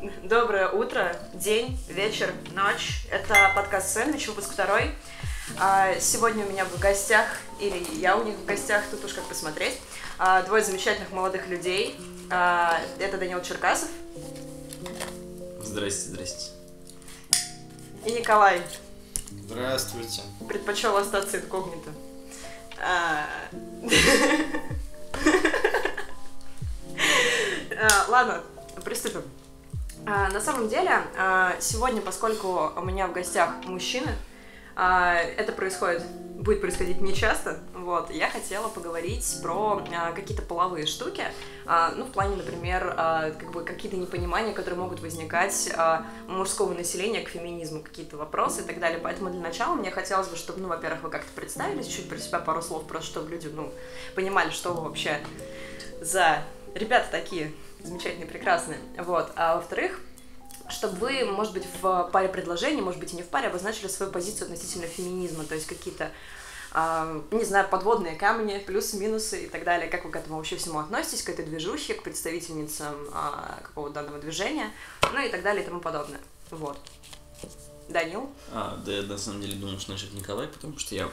Доброе утро, день, вечер, ночь. Это подкаст «Сэндвич», выпуск второй. А, сегодня у меня в гостях, или я у них в гостях, тут уж как посмотреть, а, двое замечательных молодых людей. А, это Данил Черкасов Здрасте, здрасте. и Николай. Здравствуйте. Предпочел остаться инкогнито. Ладно, приступим. А, На самом деле, а, сегодня, поскольку у меня в гостях мужчины, а, это происходит, будет происходить нечасто, вот, я хотела поговорить про какие-то половые штуки, ну, в плане, например, как бы какие-то непонимания, которые могут возникать у мужского населения к феминизму, какие-то вопросы и так далее. Поэтому для начала мне хотелось бы, чтобы, ну, во-первых, вы как-то представились, чуть про себя пару слов, просто чтобы люди, ну, понимали, что вы вообще за ребята такие замечательные, прекрасные. Вот. А во-вторых, чтобы вы, может быть, в паре предложений, может быть, и не в паре, обозначили свою позицию относительно феминизма, то есть какие-то, а, не знаю, подводные камни, плюсы, минусы и так далее. Как вы к этому вообще всему относитесь, к этой движухе, к представительницам а, какого-то данного движения, ну и так далее и тому подобное. Вот. Данил? А, да я на самом деле думал, что начать Николай, потому что я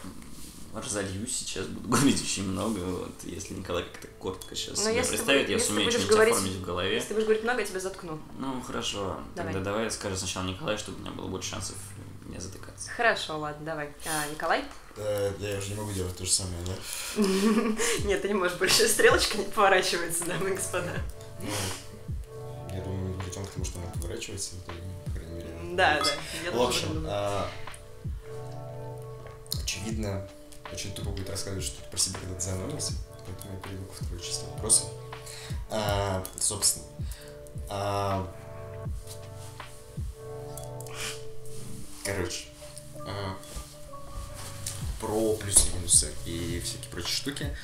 разольюсь сейчас, буду говорить очень много. Вот, если Николай как-то коротко сейчас Ну, себя если представит, я если сумею что-нибудь говорить- оформить в голове. Если ты будешь говорить много, я тебя заткну. Ну, хорошо. Давай. Тогда давай скажу сначала Николай, чтобы у меня было больше шансов не затыкаться. Хорошо, ладно, давай. А, Николай? Э, я уже не могу делать то же самое, да? Нет, ты не можешь больше. Стрелочка не поворачивается, дамы и господа. Ну, я думаю, говорить он, потому что она поворачивается, то, по крайней мере. Да, да. я В тоже общем, думаю. а, очевидно, очень тупо будет рассказывать что-то про себя, когда ты заносишься, поэтому я перейду ко второй части вопроса. А, собственно, а, короче, а, про плюсы и минусы и всякие прочие штуки.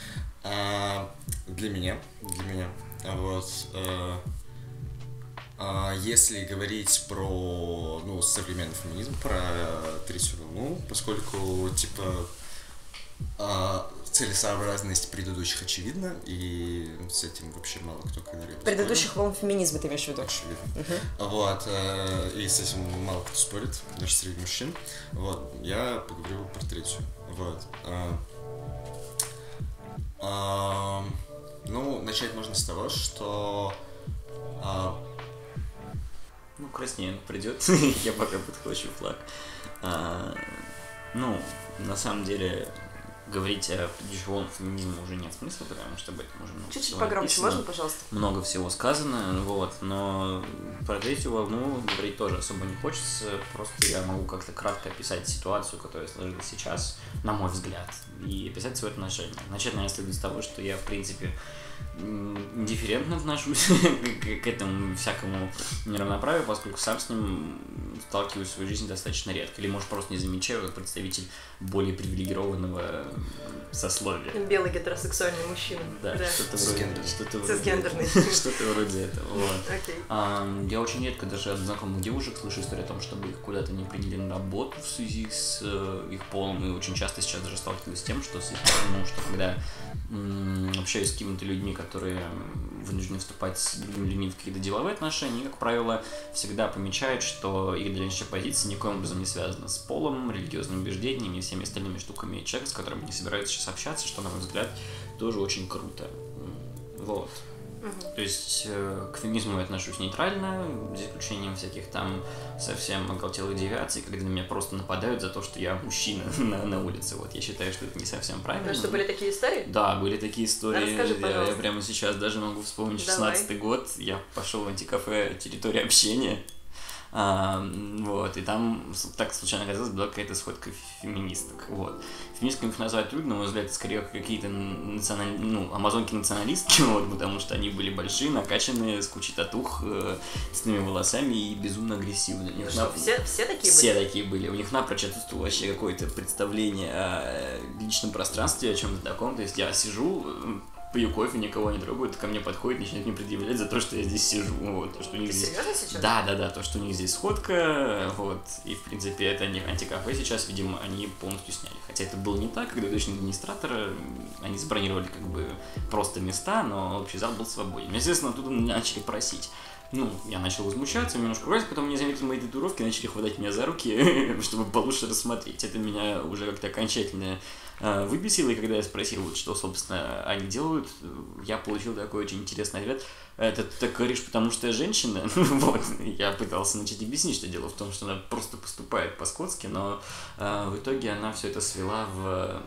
А, для меня, для меня, а вот, э, а, если говорить про ну, современный феминизм, про третью волну, поскольку типа а, целесообразность предыдущих очевидна, и с этим вообще мало кто когда-либо. Предыдущих волн феминизма ты имеешь в виду? Очевидно. Вот, э, и с этим мало кто спорит, даже среди мужчин. Вот, я поговорю про третью. Вот. а, а, ну, начать можно с того, что а, Ну, краснее придет, я пока подхвачу флаг. А, ну, на самом деле, говорить о волнах феминизма уже нет смысла, потому что об этом уже много Чуть-чуть всего погромче, написано. можно, пожалуйста? много всего сказано, вот, но про третью волну говорить тоже особо не хочется, просто я могу как-то кратко описать ситуацию, которая сложилась сейчас, на мой взгляд, и описать свое отношение. Начать, наверное, следует с того, что я, в принципе, индифферентно отношусь к, к этому всякому неравноправию, поскольку сам с ним сталкиваюсь в своей жизни достаточно редко, или, может, просто не замечаю, как представитель более привилегированного сословия. Белый гетеросексуальный мужчина. Да, что-то вроде, что-то вроде, что-то вроде этого. Вот. Окей. А, я очень редко даже от знакомых девушек слышу историю о том, чтобы их куда-то не приняли на работу в связи с э, их полом. И очень часто сейчас даже сталкиваюсь с тем, что, с- ну, что когда общаюсь с какими-то людьми, которые вынуждены вступать с другими людьми в какие-то деловые отношения, они, как правило, всегда помечают, что их дальнейшая позиция никоим образом не связана с полом, религиозными убеждениями и всеми остальными штуками. И человек, с которым они собираются сейчас общаться, что, на мой взгляд, тоже очень круто. М, То есть э, к феминизму я отношусь нейтрально, за исключением всяких там совсем оголтелых девиаций, когда на меня просто нападают за то, что я мужчина на, на улице. Вот я считаю, что это не совсем правильно. Ну что, были такие истории? Да, были такие истории. Расскажи, Я- я, прямо сейчас даже могу вспомнить Давай. 16 год. Я пошел в антикафе территория общения. А, вот, и там так случайно оказалось, была какая-то сходка феминисток. Вот. Феминистками их назвать трудно, на мой взгляд, скорее какие-то националь... ну, амазонки-националистки, вот, потому что они были большие, накачанные, с кучей татух, э, с длинными волосами и безумно агрессивные. У них Что, на- все, все такие все были? такие были. У них напрочь отсутствовало вообще какое-то представление о личном пространстве, о чем-то таком. То есть я сижу, пью кофе, никого не трогают, ко мне подходит, начинает мне предъявлять за то, что я здесь сижу. Вот, то, что у них Ты здесь... серьезно сейчас? Да, да, да, то, что у них здесь сходка, вот, и, в принципе, это не антикафе сейчас, видимо, они полностью сняли. Хотя это было не так, когда точно администратора, они забронировали, как бы, просто места, но общий зал был свободен. Естественно, оттуда начали просить. ну, я начал возмущаться, немножко ругаться, потом мне заметили мои татуировки, начали хватать меня за руки, чтобы получше рассмотреть. Это меня уже как-то окончательно выбесило, и когда я спросил, вот что, собственно, они делают, я получил такой очень интересный ответ. Это ты так говоришь, потому что я женщина? вот, я пытался начать объяснить, что дело в том, что она просто поступает по-скотски, но э, в итоге она все это свела в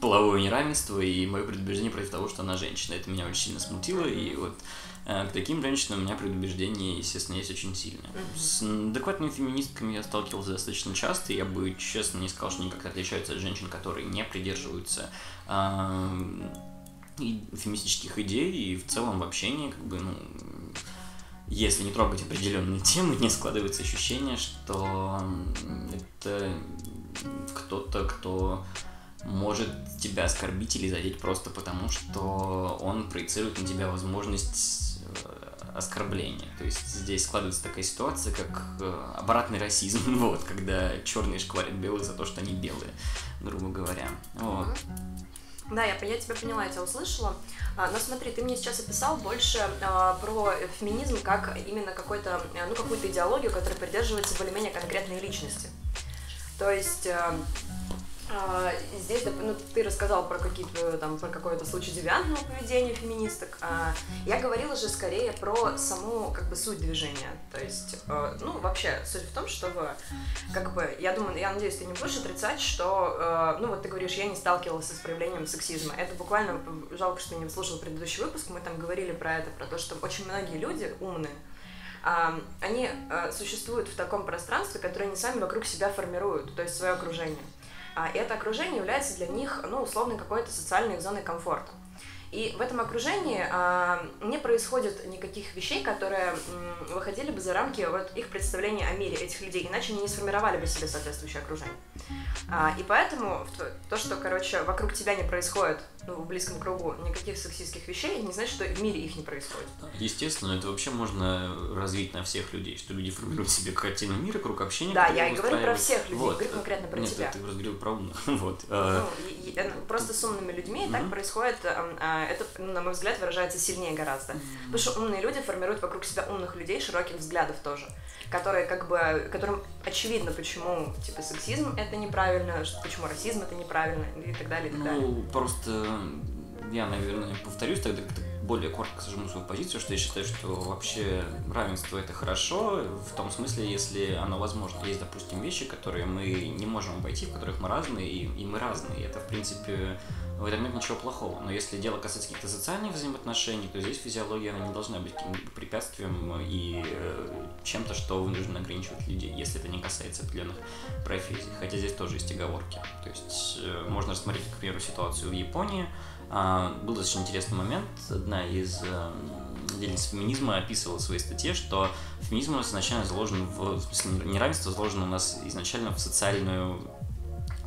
половое неравенство и мое предубеждение против того, что она женщина. Это меня очень сильно смутило, и вот э, к таким женщинам у меня предубеждение, естественно, есть очень сильное. С адекватными феминистками я сталкивался достаточно часто, и я бы, честно, не сказал, что они как-то отличаются от женщин, которые не придерживаются э, и феминистических идей, и в целом в общении, как бы, ну, если не трогать определенные темы, не складывается ощущение, что это кто-то, кто может тебя оскорбить или задеть просто потому, что он проецирует на тебя возможность э, оскорбления. То есть здесь складывается такая ситуация, как э, обратный расизм, вот, когда черные шкварят белых за то, что они белые, грубо говоря. Вот. Да, я, я тебя поняла, я тебя услышала. А, но смотри, ты мне сейчас описал больше а, про феминизм как именно какой-то, ну, какую-то идеологию, которая придерживается более-менее конкретной личности. То есть а, здесь, ну, ты рассказал про какие-то там про какой-то случай девиантного поведения феминисток. А я говорила же скорее про саму как бы суть движения. То есть, э, ну, вообще, суть в том, чтобы как бы, я думаю, я надеюсь, ты не будешь отрицать, что, э, ну, вот ты говоришь, я не сталкивалась с проявлением сексизма. Это буквально, жалко, что не слушал предыдущий выпуск, мы там говорили про это, про то, что очень многие люди умные, они э, существуют в таком пространстве, которое они сами вокруг себя формируют, то есть свое окружение. А это окружение является для них, ну, условно, какой-то социальной зоной комфорта. И в этом окружении а, не происходит никаких вещей, которые м, выходили бы за рамки вот, их представления о мире этих людей, иначе они не сформировали бы себе соответствующее окружение. А, и поэтому то, что, короче, вокруг тебя не происходит ну, в близком кругу никаких сексистских вещей, не значит, что в мире их не происходит. Естественно, это вообще можно развить на всех людей, что люди формируют себе картину мира, круг общения. Да, я и говорю про всех людей, вот. говорю конкретно про Нет, тебя. ты разговаривал про умных. вот. Ну, ну, просто с умными людьми mm-hmm. так происходит, а, это, ну, на мой взгляд, выражается сильнее гораздо. Mm-hmm. Потому что умные люди формируют вокруг себя умных людей, широких взглядов тоже, которые как бы, которым очевидно, почему, типа, сексизм это неправильно, почему расизм это неправильно и так далее, и так ну, далее. просто я, наверное, повторюсь тогда более коротко сожму свою позицию, что я считаю, что вообще равенство это хорошо, в том смысле, если оно возможно. Есть, допустим, вещи, которые мы не можем обойти, в которых мы разные, и, и мы разные. Это, в принципе, в этом нет ничего плохого. Но если дело касается каких-то социальных взаимоотношений, то здесь физиология она не должна быть каким-либо препятствием и э, чем-то, что вынуждено ограничивать людей, если это не касается определенных профессий. Хотя здесь тоже есть оговорки. То есть э, можно рассмотреть, к примеру, ситуацию в Японии, был достаточно интересный момент. Одна из э, деятельниц феминизма описывала в своей статье, что феминизм у нас изначально заложен в, в смысле неравенство заложено у нас изначально в социальную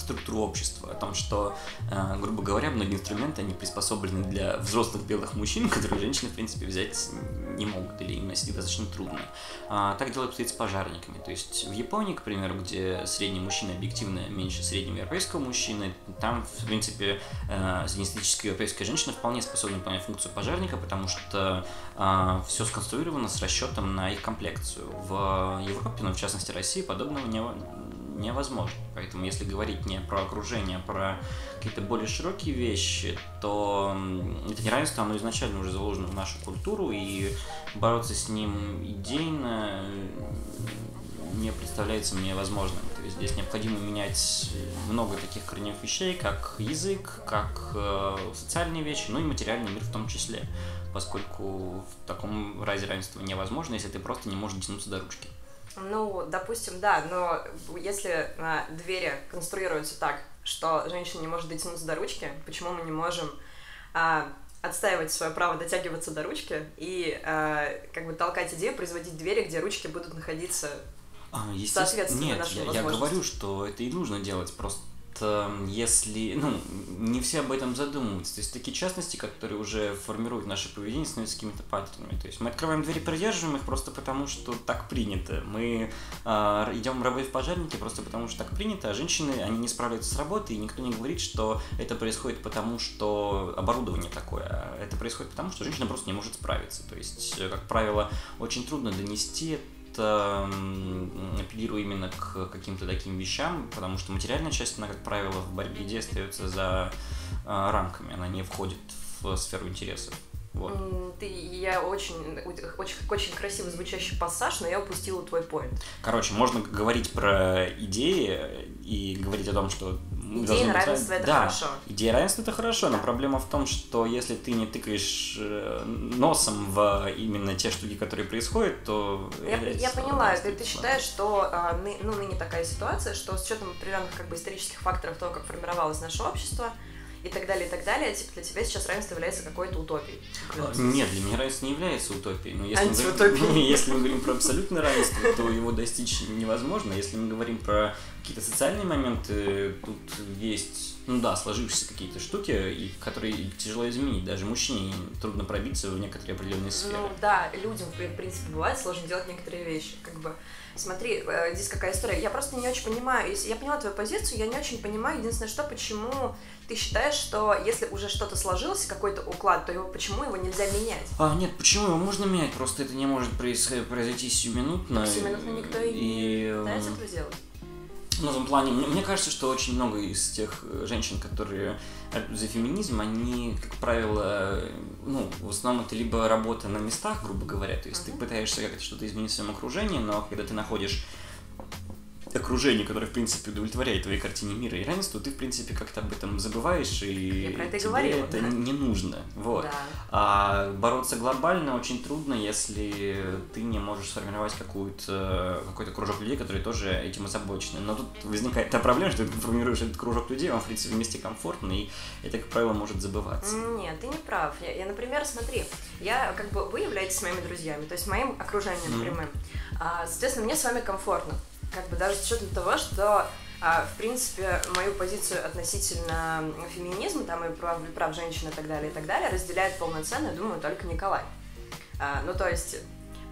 структуру общества, о том, что, э, грубо говоря, многие инструменты, они приспособлены для взрослых белых мужчин, которые женщины, в принципе, взять не могут или им носить достаточно трудно. А, так дело обстоит с пожарниками. То есть в Японии, к примеру, где средний мужчина объективно меньше среднего европейского мужчины, там, в принципе, э, среднестатистическая европейская женщина вполне способна выполнять функцию пожарника, потому что э, все сконструировано с расчетом на их комплекцию. В Европе, ну, в частности России, подобного не, невозможно. Поэтому если говорить не про окружение, а про какие-то более широкие вещи, то это неравенство, оно изначально уже заложено в нашу культуру, и бороться с ним идейно не представляется мне возможным. То есть здесь необходимо менять много таких корневых вещей, как язык, как э, социальные вещи, ну и материальный мир в том числе, поскольку в таком разе равенства невозможно, если ты просто не можешь дотянуться до ручки. Ну, допустим, да, но если а, двери конструируются так, что женщина не может дотянуться до ручки, почему мы не можем а, отстаивать свое право дотягиваться до ручки и а, как бы толкать идею производить двери, где ручки будут находиться а, соответственно Нет, нашим я, я говорю, что это и нужно делать, просто если, ну, не все об этом задумываются. То есть такие частности, которые уже формируют наше поведение, становятся какими-то паттернами. То есть мы открываем двери, придерживаем их просто потому, что так принято. Мы э, идем работать в пожарнике просто потому, что так принято, а женщины, они не справляются с работой, и никто не говорит, что это происходит потому, что оборудование такое. А это происходит потому, что женщина просто не может справиться. То есть, как правило, очень трудно донести апеллирую именно к каким-то таким вещам, потому что материальная часть, она, как правило, в борьбе идеи остается за э, рамками, она не входит в сферу интересов. Вот. Ты, я очень, очень, очень красиво звучащий пассаж, но я упустила твой поинт. Короче, можно говорить про идеи и говорить о том, что Идея равенства это да, хорошо. Идея равенства это хорошо, но проблема в том, что если ты не тыкаешь э, носом в именно те штуки, которые происходят, то... Я, я поняла, ты, ты считаешь, что а, ну, ныне такая ситуация, что с учетом определенных как бы исторических факторов того, как формировалось наше общество, и так далее, и так далее, типа для тебя сейчас равенство является какой-то утопией. А, нет, для меня равенство не является утопией. Но если, мы говорим, если мы говорим про абсолютное равенство, то его достичь невозможно. Если мы говорим про какие-то социальные моменты, тут есть, ну да, сложившиеся какие-то штуки, и которые тяжело изменить. Даже мужчине трудно пробиться в некоторые определенные сферы. Ну да, людям, в принципе, бывает сложно делать некоторые вещи. Как бы, смотри, э, здесь какая история. Я просто не очень понимаю, я поняла твою позицию, я не очень понимаю, единственное, что, почему ты считаешь, что если уже что-то сложилось, какой-то уклад, то его почему его нельзя менять? А, нет, почему его можно менять? Просто это не может произойти сиюминутно. Сиюминутно никто и, и... не пытается этого сделать. В этом плане, мне, мне кажется, что очень много из тех э, женщин, которые за феминизм, они, как правило, ну, в основном это либо работа на местах, грубо говоря, то есть uh-huh. ты пытаешься как-то что-то изменить в своем окружении, но когда ты находишь окружение, которое, в принципе, удовлетворяет твоей картине мира и равенства, ты, в принципе, как-то об этом забываешь, и Я про это тебе говорила, это да? не нужно. Вот. Да. А бороться глобально очень трудно, если ты не можешь сформировать какую-то, какой-то кружок людей, которые тоже этим озабочены. Но тут возникает та проблема, что ты формируешь этот кружок людей, вам, в принципе, вместе комфортно, и это, как правило, может забываться. Нет, ты не прав. Я, я например, смотри, я, как бы, вы являетесь моими друзьями, то есть моим окружением mm-hmm. прямым. А, соответственно, мне с вами комфортно как бы даже с учетом того, что а, в принципе, мою позицию относительно феминизма, там и прав, прав женщин и так далее, и так далее, разделяет полноценно, я думаю, только Николай. А, ну, то есть,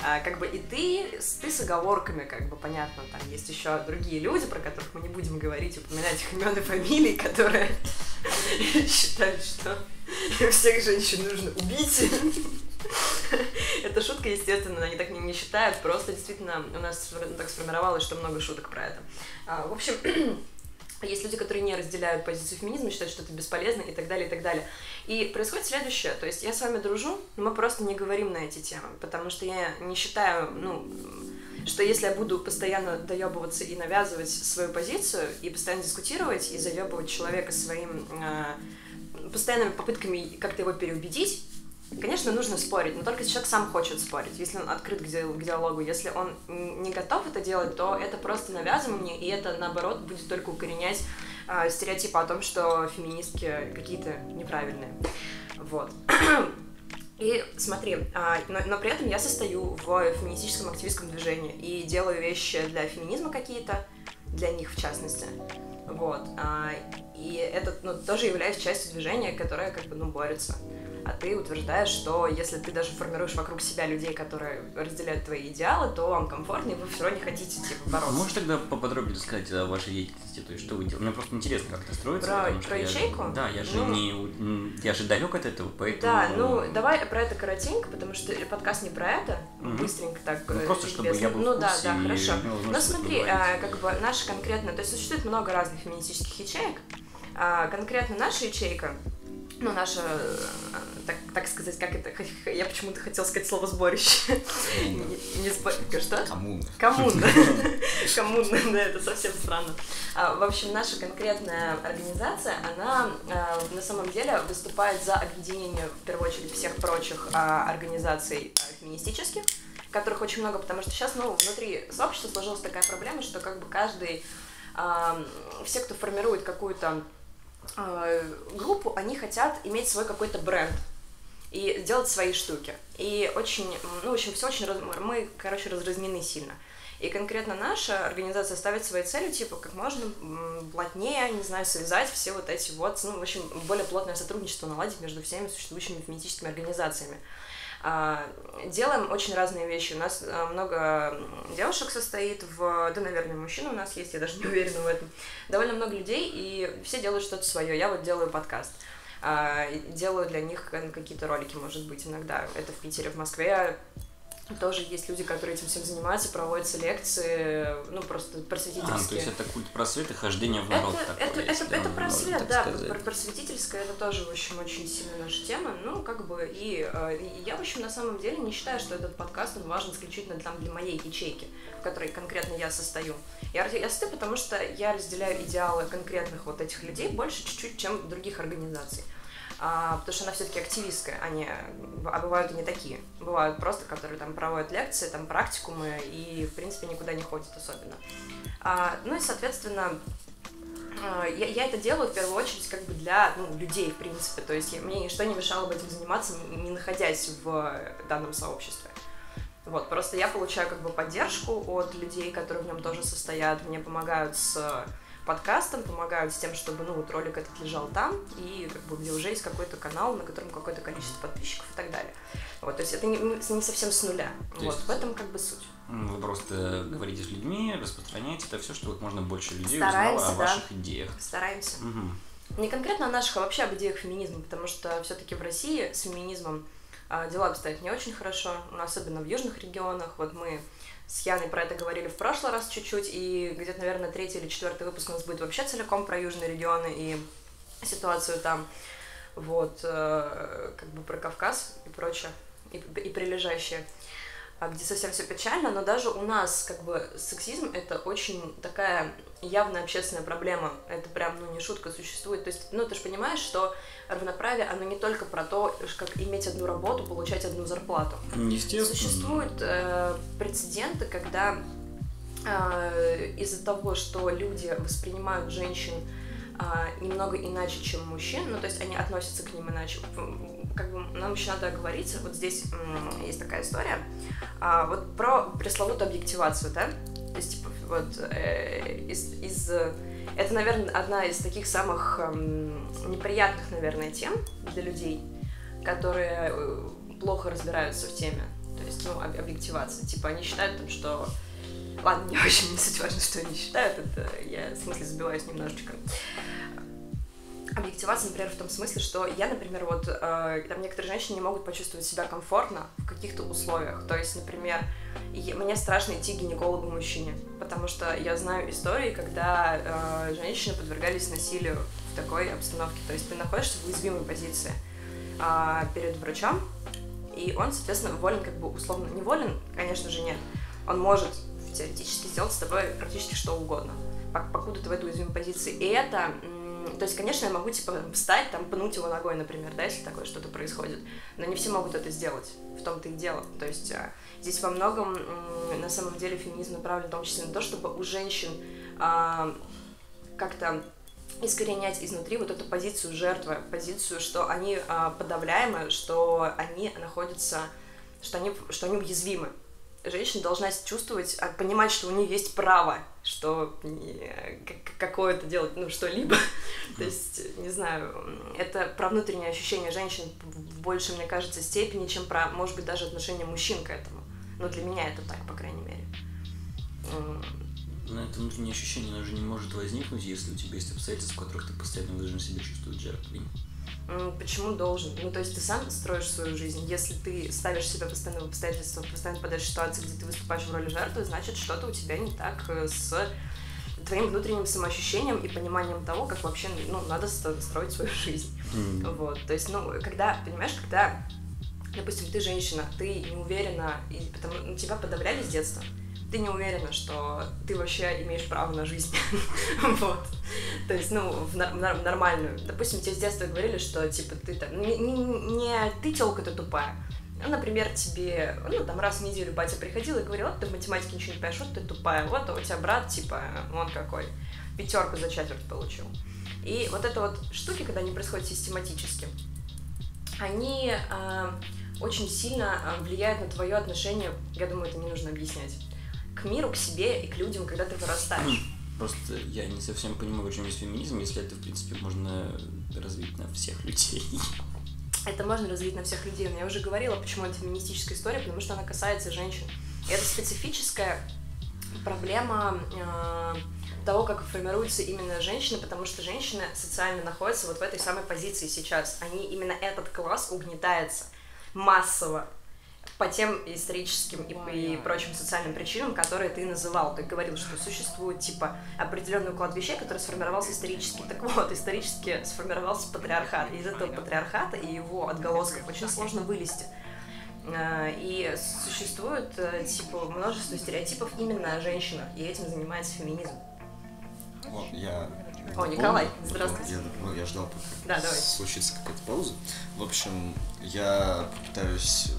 а, как бы и ты, ты с оговорками, как бы, понятно, там есть еще другие люди, про которых мы не будем говорить, упоминать их имен и фамилии, которые считают, что всех женщин нужно убить. Эта шутка, естественно, они так не, считают, просто действительно у нас так сформировалось, что много шуток про это. А, в общем, есть люди, которые не разделяют позицию феминизма, считают, что это бесполезно и так далее, и так далее. И происходит следующее, то есть я с вами дружу, но мы просто не говорим на эти темы, потому что я не считаю, ну, что если я буду постоянно доебываться и навязывать свою позицию, и постоянно дискутировать, и заебывать человека своим э, постоянными попытками как-то его переубедить, Конечно, нужно спорить, но только если человек сам хочет спорить, если он открыт к, диалогу. Если он не готов это делать, то это просто навязывание, и это, наоборот, будет только укоренять э, стереотипы о том, что феминистки какие-то неправильные. Вот. И смотри, а, но, но при этом я состою в феминистическом активистском движении и делаю вещи для феминизма какие-то, для них в частности. Вот. А, и это ну, тоже является частью движения, которое как бы ну, борется а ты утверждаешь, что если ты даже формируешь вокруг себя людей, которые разделяют твои идеалы, то вам комфортнее, вы все равно не хотите типа бороться. Можешь тогда поподробнее рассказать о вашей деятельности, то есть что вы делаете? Мне просто интересно, как это строится. Про, про ячейку? Я, да, я же ну, не, я же далек от этого, поэтому. Да, ну давай про это коротенько, потому что подкаст не про это, угу. быстренько так. Ну, просто чтобы я был Ну да, да, и, хорошо. Ну, смотри, а, как бы наша конкретно, то есть существует много разных феминистических ячеек. А, конкретно наша ячейка ну, наша, э, так, так сказать, как это, я почему-то хотела сказать слово сборище. Не сборище, что? Коммуна. Коммуна. Коммуна, да, это совсем странно. А, в общем, наша конкретная организация, она а, на самом деле выступает за объединение, в первую очередь, всех прочих а, организаций феминистических, которых очень много, потому что сейчас, ну, внутри сообщества сложилась такая проблема, что как бы каждый, все, кто формирует какую-то группу, они хотят иметь свой какой-то бренд и делать свои штуки. И очень, ну, в общем, все очень, раз... мы, короче, разразнены сильно. И конкретно наша организация ставит своей целью, типа, как можно плотнее, не знаю, связать все вот эти вот, ну, в общем, более плотное сотрудничество наладить между всеми существующими феминистическими организациями. А, делаем очень разные вещи. У нас а, много девушек состоит в... Да, наверное, мужчин у нас есть, я даже не уверена в этом. Довольно много людей, и все делают что-то свое. Я вот делаю подкаст. А, делаю для них какие-то ролики, может быть, иногда. Это в Питере, в Москве тоже есть люди, которые этим всем занимаются, проводятся лекции, ну, просто просветительские. А, то есть это культ просвета, хождение в народ это, такое, это, это, это просвет, да, сказать. просветительское, это тоже, в общем, очень сильная наша тема, ну, как бы, и, э, и я, в общем, на самом деле не считаю, что этот подкаст, он важен исключительно там для моей ячейки, в которой конкретно я состою. Я, я состою, потому что я разделяю идеалы конкретных вот этих людей больше чуть-чуть, чем других организаций а, потому что она все-таки активистская, они, а бывают и не такие. Бывают просто, которые там проводят лекции, там практикумы и, в принципе, никуда не ходят особенно. А, ну и, соответственно, а, я, я это делаю в первую очередь как бы для ну, людей, в принципе. То есть мне ничто не мешало бы этим заниматься, не находясь в данном сообществе. Вот, просто я получаю как бы поддержку от людей, которые в нем тоже состоят, мне помогают с подкастом, помогают с тем, чтобы, ну, вот ролик этот лежал там, и как бы где уже есть какой-то канал, на котором какое-то количество подписчиков и так далее. Вот, то есть это не, не совсем с нуля. То вот, в этом как бы суть. Вы просто говорите с людьми, распространяете это все, чтобы как можно больше людей Стараемся, узнало о ваших да. идеях. Стараемся. Угу. Не конкретно о наших, а вообще об идеях феминизма, потому что все-таки в России с феминизмом а, дела обстоят не очень хорошо, особенно в южных регионах. Вот мы с Яной про это говорили в прошлый раз чуть-чуть, и где-то, наверное, третий или четвертый выпуск у нас будет вообще целиком про южные регионы и ситуацию там, вот, э, как бы про Кавказ и прочее, и, и прилежащее. А, где совсем все печально, но даже у нас как бы сексизм это очень такая явная общественная проблема. Это прям, ну, не шутка существует. То есть, ну, ты же понимаешь, что равноправие, оно не только про то, как иметь одну работу, получать одну зарплату. Естественно. Существуют э, прецеденты, когда э, из-за того, что люди воспринимают женщин э, немного иначе, чем мужчин, ну, то есть они относятся к ним иначе как бы нам еще надо оговориться, вот здесь есть такая история, а, вот про пресловутую объективацию, да, то есть, типа, вот э, из, из это, наверное, одна из таких самых э, неприятных, наверное, тем для людей, которые э, плохо разбираются в теме. То есть, ну, объективация. Типа, они считают, там, что... Ладно, мне очень не суть важно, что они считают, это я, в смысле, забиваюсь немножечко объективация, например, в том смысле, что я, например, вот э, там некоторые женщины не могут почувствовать себя комфортно в каких-то условиях. То есть, например, я, мне страшно идти к гинекологу мужчине, потому что я знаю истории, когда э, женщины подвергались насилию в такой обстановке. То есть ты находишься в уязвимой позиции э, перед врачом, и он, соответственно, волен, как бы условно, не волен, конечно же, нет. Он может теоретически сделать с тобой практически что угодно, покуда ты в этой уязвимой позиции. И это то есть, конечно, я могу, типа, встать, там, пнуть его ногой, например, да, если такое что-то происходит. Но не все могут это сделать. В том-то и дело. То есть, а, здесь во многом, на самом деле, феминизм направлен в том числе на то, чтобы у женщин а, как-то искоренять изнутри вот эту позицию жертвы, позицию, что они а, подавляемы, что они находятся, что они, что они уязвимы женщина должна чувствовать, а, понимать, что у нее есть право, что какое-то делать, ну, что-либо. То есть, не знаю, это про внутреннее ощущение женщин в большей, мне кажется, степени, чем про, может быть, даже отношение мужчин к этому. Ну, для меня это так, по крайней мере. Но это внутреннее ощущение, оно же не может возникнуть, если у тебя есть обстоятельства, в которых ты постоянно должен себя чувствовать жертвой. Почему должен? Ну, то есть ты сам строишь свою жизнь. Если ты ставишь себя постоянно в обстоятельства, постоянно попадаешь в ситуации, где ты выступаешь в роли жертвы, значит, что-то у тебя не так э, с твоим внутренним самоощущением и пониманием того, как вообще, ну, надо строить свою жизнь. Mm. Вот, то есть, ну, когда, понимаешь, когда, допустим, ты женщина, ты не уверена, и потому, ну, тебя подавляли с детства, ты не уверена, что ты вообще имеешь право на жизнь. вот. То есть, ну, в, в нормальную. Допустим, тебе с детства говорили, что, типа, ты там... Не, не, не ты телка, ты тупая. Ну, например, тебе, ну, там, раз в неделю батя приходил и говорил, вот ты в математике ничего не понимаешь, вот ты тупая, вот а у тебя брат, типа, он какой, пятерку за четверть получил. И вот это вот штуки, когда они происходят систематически, они э, очень сильно влияют на твое отношение, я думаю, это не нужно объяснять к миру, к себе и к людям, когда ты вырастаешь. Просто я не совсем понимаю, почему есть феминизм, если это, в принципе, можно развить на всех людей. Это можно развить на всех людей. Но я уже говорила, почему это феминистическая история, потому что она касается женщин. И это специфическая проблема э, того, как формируются именно женщины, потому что женщины социально находятся вот в этой самой позиции сейчас. Они, именно этот класс угнетается массово по тем историческим и, и прочим социальным причинам, которые ты называл. Ты говорил, что существует, типа, определенный уклад вещей, который сформировался исторически. Так вот, исторически сформировался патриархат. И из этого патриархата и его отголосков очень сложно вылезти. А, и существует, э, типа, множество стереотипов именно о женщинах, и этим занимается феминизм. Вот, я о, Николай, здравствуйте. Я, ну, я ждал, пока да, давай. случится какая-то пауза. В общем, я попытаюсь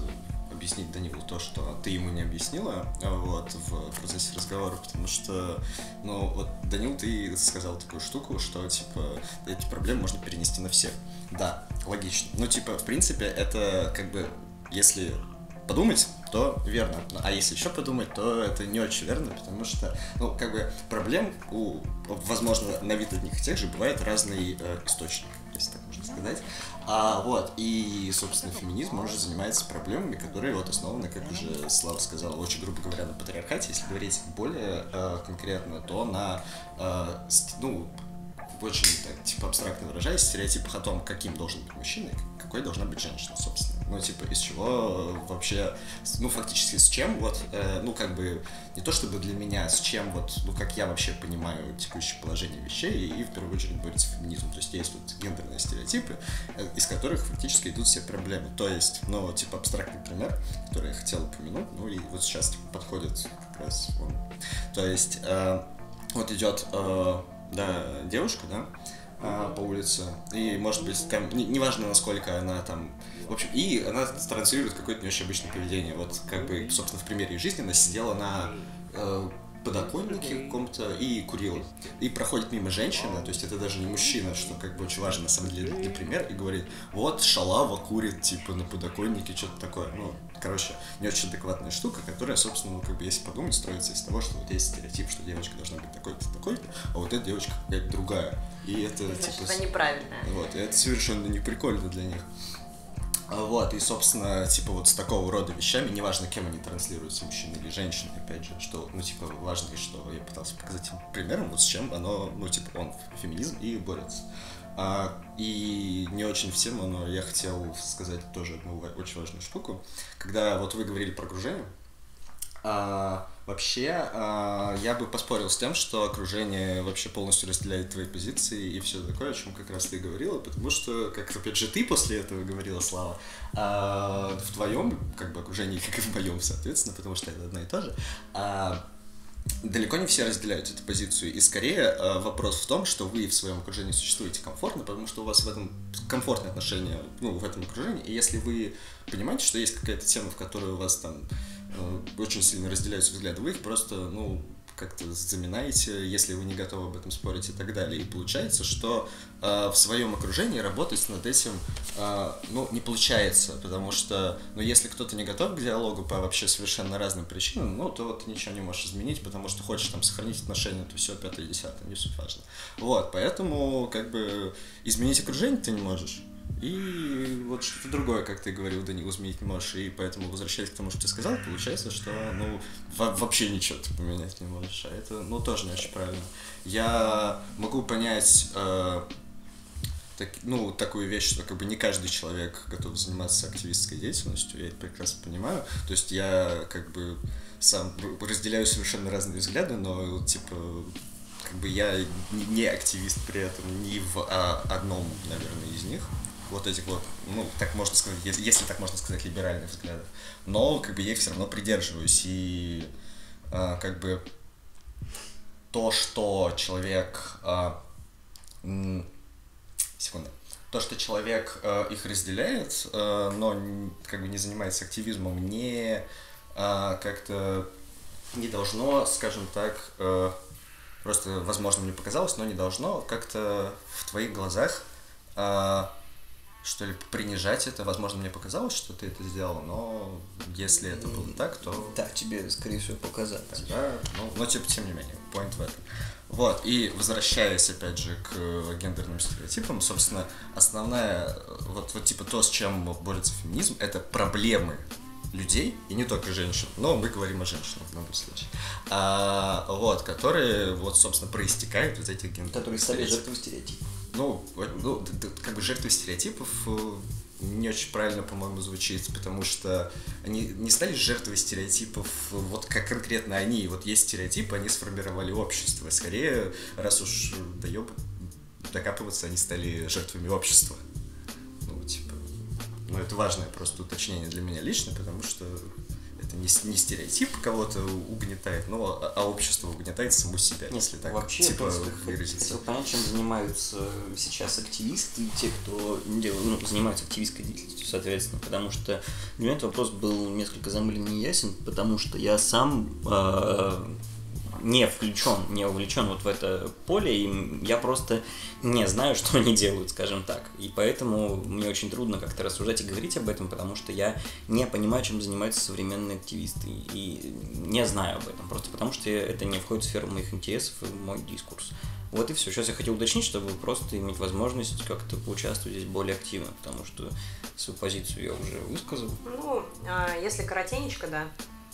объяснить Данилу то, что ты ему не объяснила вот, в процессе разговора, потому что, ну, вот, Данил, ты сказал такую штуку, что, типа, эти проблемы можно перенести на всех. Да, логично. Ну, типа, в принципе, это, как бы, если подумать, то верно. А если еще подумать, то это не очень верно, потому что, ну, как бы проблем у, возможно, на вид одних и тех же бывает разный э, источник, если так можно сказать. А, вот, и, собственно, феминизм, он же занимается проблемами, которые вот основаны, как уже Слава сказала, очень грубо говоря, на патриархате. Если говорить более э, конкретно, то на, э, ну, очень, так, типа, абстрактно выражаясь, стереотипах о том, каким должен быть мужчина и какой должна быть женщина, собственно. Ну, типа, из чего вообще, ну, фактически с чем, вот, э, ну, как бы, не то чтобы для меня, с чем, вот, ну, как я вообще понимаю текущее положение вещей, и, в первую очередь, борется феминизм. То есть есть тут гендерные стереотипы, э, из которых фактически идут все проблемы. То есть, ну, типа, абстрактный пример, который я хотел упомянуть, ну, и вот сейчас, типа, подходит как раз он. То есть, э, вот идет э, да, девушка, да, а, по улице. И, может быть, там, не, неважно, насколько она там... В общем, и она транслирует какое-то не очень обычное поведение. Вот, как бы, собственно, в примере жизни она сидела на э, подоконнике каком-то и курила. И проходит мимо женщина, то есть это даже не мужчина, что как бы очень важно на самом деле для примера, и говорит, вот шалава курит, типа, на подоконнике, что-то такое. Ну, короче, не очень адекватная штука, которая, собственно, ну, как бы, если подумать, строится из того, что вот есть стереотип, что девочка должна быть такой-то, такой-то, а вот эта девочка какая-то другая. И это, Значит, типа... это неправильно. Вот, и это совершенно не прикольно для них. А, вот, и, собственно, типа вот с такого рода вещами, неважно, кем они транслируются, мужчины или женщины, опять же, что, ну, типа, важно, что я пытался показать примером, вот с чем оно, ну, типа, он феминизм и борется. А, и не очень всем, но я хотел сказать тоже одну очень важную штуку. Когда вот вы говорили про окружение, а, вообще, а, я бы поспорил с тем, что окружение вообще полностью разделяет твои позиции и все такое, о чем как раз ты говорила, потому что, как опять же ты после этого говорила, Слава, а, в твоем как бы окружении, как и в моем, соответственно, потому что это одно и то же, а, далеко не все разделяют эту позицию. И скорее э, вопрос в том, что вы в своем окружении существуете комфортно, потому что у вас в этом комфортные отношения, ну, в этом окружении. И если вы понимаете, что есть какая-то тема, в которой у вас там очень сильно разделяются взгляды, вы их просто, ну, как-то заминаете, если вы не готовы об этом спорить и так далее. И получается, что э, в своем окружении работать над этим, э, ну, не получается, потому что, ну, если кто-то не готов к диалогу по вообще совершенно разным причинам, ну, то вот ты ничего не можешь изменить, потому что хочешь там сохранить отношения, то все, пятое, десятое, не суть важно. Вот, поэтому, как бы, изменить окружение ты не можешь. И вот что-то другое, как ты говорил, Данил, изменить не можешь. И поэтому, возвращаясь к тому, что ты сказал, получается, что, ну, вообще ничего ты поменять не можешь. А это, ну, тоже не очень правильно. Я могу понять, э, так, ну, такую вещь, что как бы не каждый человек готов заниматься активистской деятельностью, я это прекрасно понимаю. То есть я как бы сам разделяю совершенно разные взгляды, но, типа, как бы я не активист при этом ни в а, одном, наверное, из них вот этих вот, ну, так можно сказать, если, если так можно сказать, либеральных взглядов. Но, как бы, я их все равно придерживаюсь. И, а, как бы, то, что человек... А, секунду. То, что человек а, их разделяет, а, но, как бы, не занимается активизмом, не а, как-то не должно, скажем так, а, просто, возможно, мне показалось, но не должно как-то в твоих глазах что ли, принижать это. Возможно, мне показалось, что ты это сделал, но если это было так, то... Да, тебе, скорее всего, показалось. Да, ну, но типа, тем не менее, point в этом. Вот, и возвращаясь, опять же, к гендерным стереотипам, собственно, основная, вот, вот типа то, с чем борется феминизм, это проблемы людей, и не только женщин, но мы говорим о женщинах в данном случае, а, вот, которые, вот, собственно, проистекают из этих гендерных Которые стали жертвой стереотипов. Ну, ну, как бы жертвы стереотипов э, не очень правильно, по-моему, звучит, потому что они не стали жертвой стереотипов, вот как конкретно они, вот есть стереотипы, они сформировали общество. Скорее, раз уж доеб докапываться, они стали жертвами общества. Ну, типа, ну, это важное просто уточнение для меня лично, потому что это не, не стереотип кого-то угнетает, но а, а общество угнетает саму себя, Нет, если так вообще, типа выразиться. Хотел понять, чем занимаются сейчас активисты, те, кто делают, ну, занимаются активистской деятельностью, соответственно, потому что для меня этот вопрос был несколько замылен не ясен, потому что я сам э, не включен, не увлечен вот в это поле, и я просто не знаю, что они делают, скажем так. И поэтому мне очень трудно как-то рассуждать и говорить об этом, потому что я не понимаю, чем занимаются современные активисты. И не знаю об этом, просто потому что это не входит в сферу моих интересов и мой дискурс. Вот и все. Сейчас я хотел уточнить, чтобы просто иметь возможность как-то поучаствовать здесь более активно, потому что свою позицию я уже высказал. Ну, а, если коротенечко, да,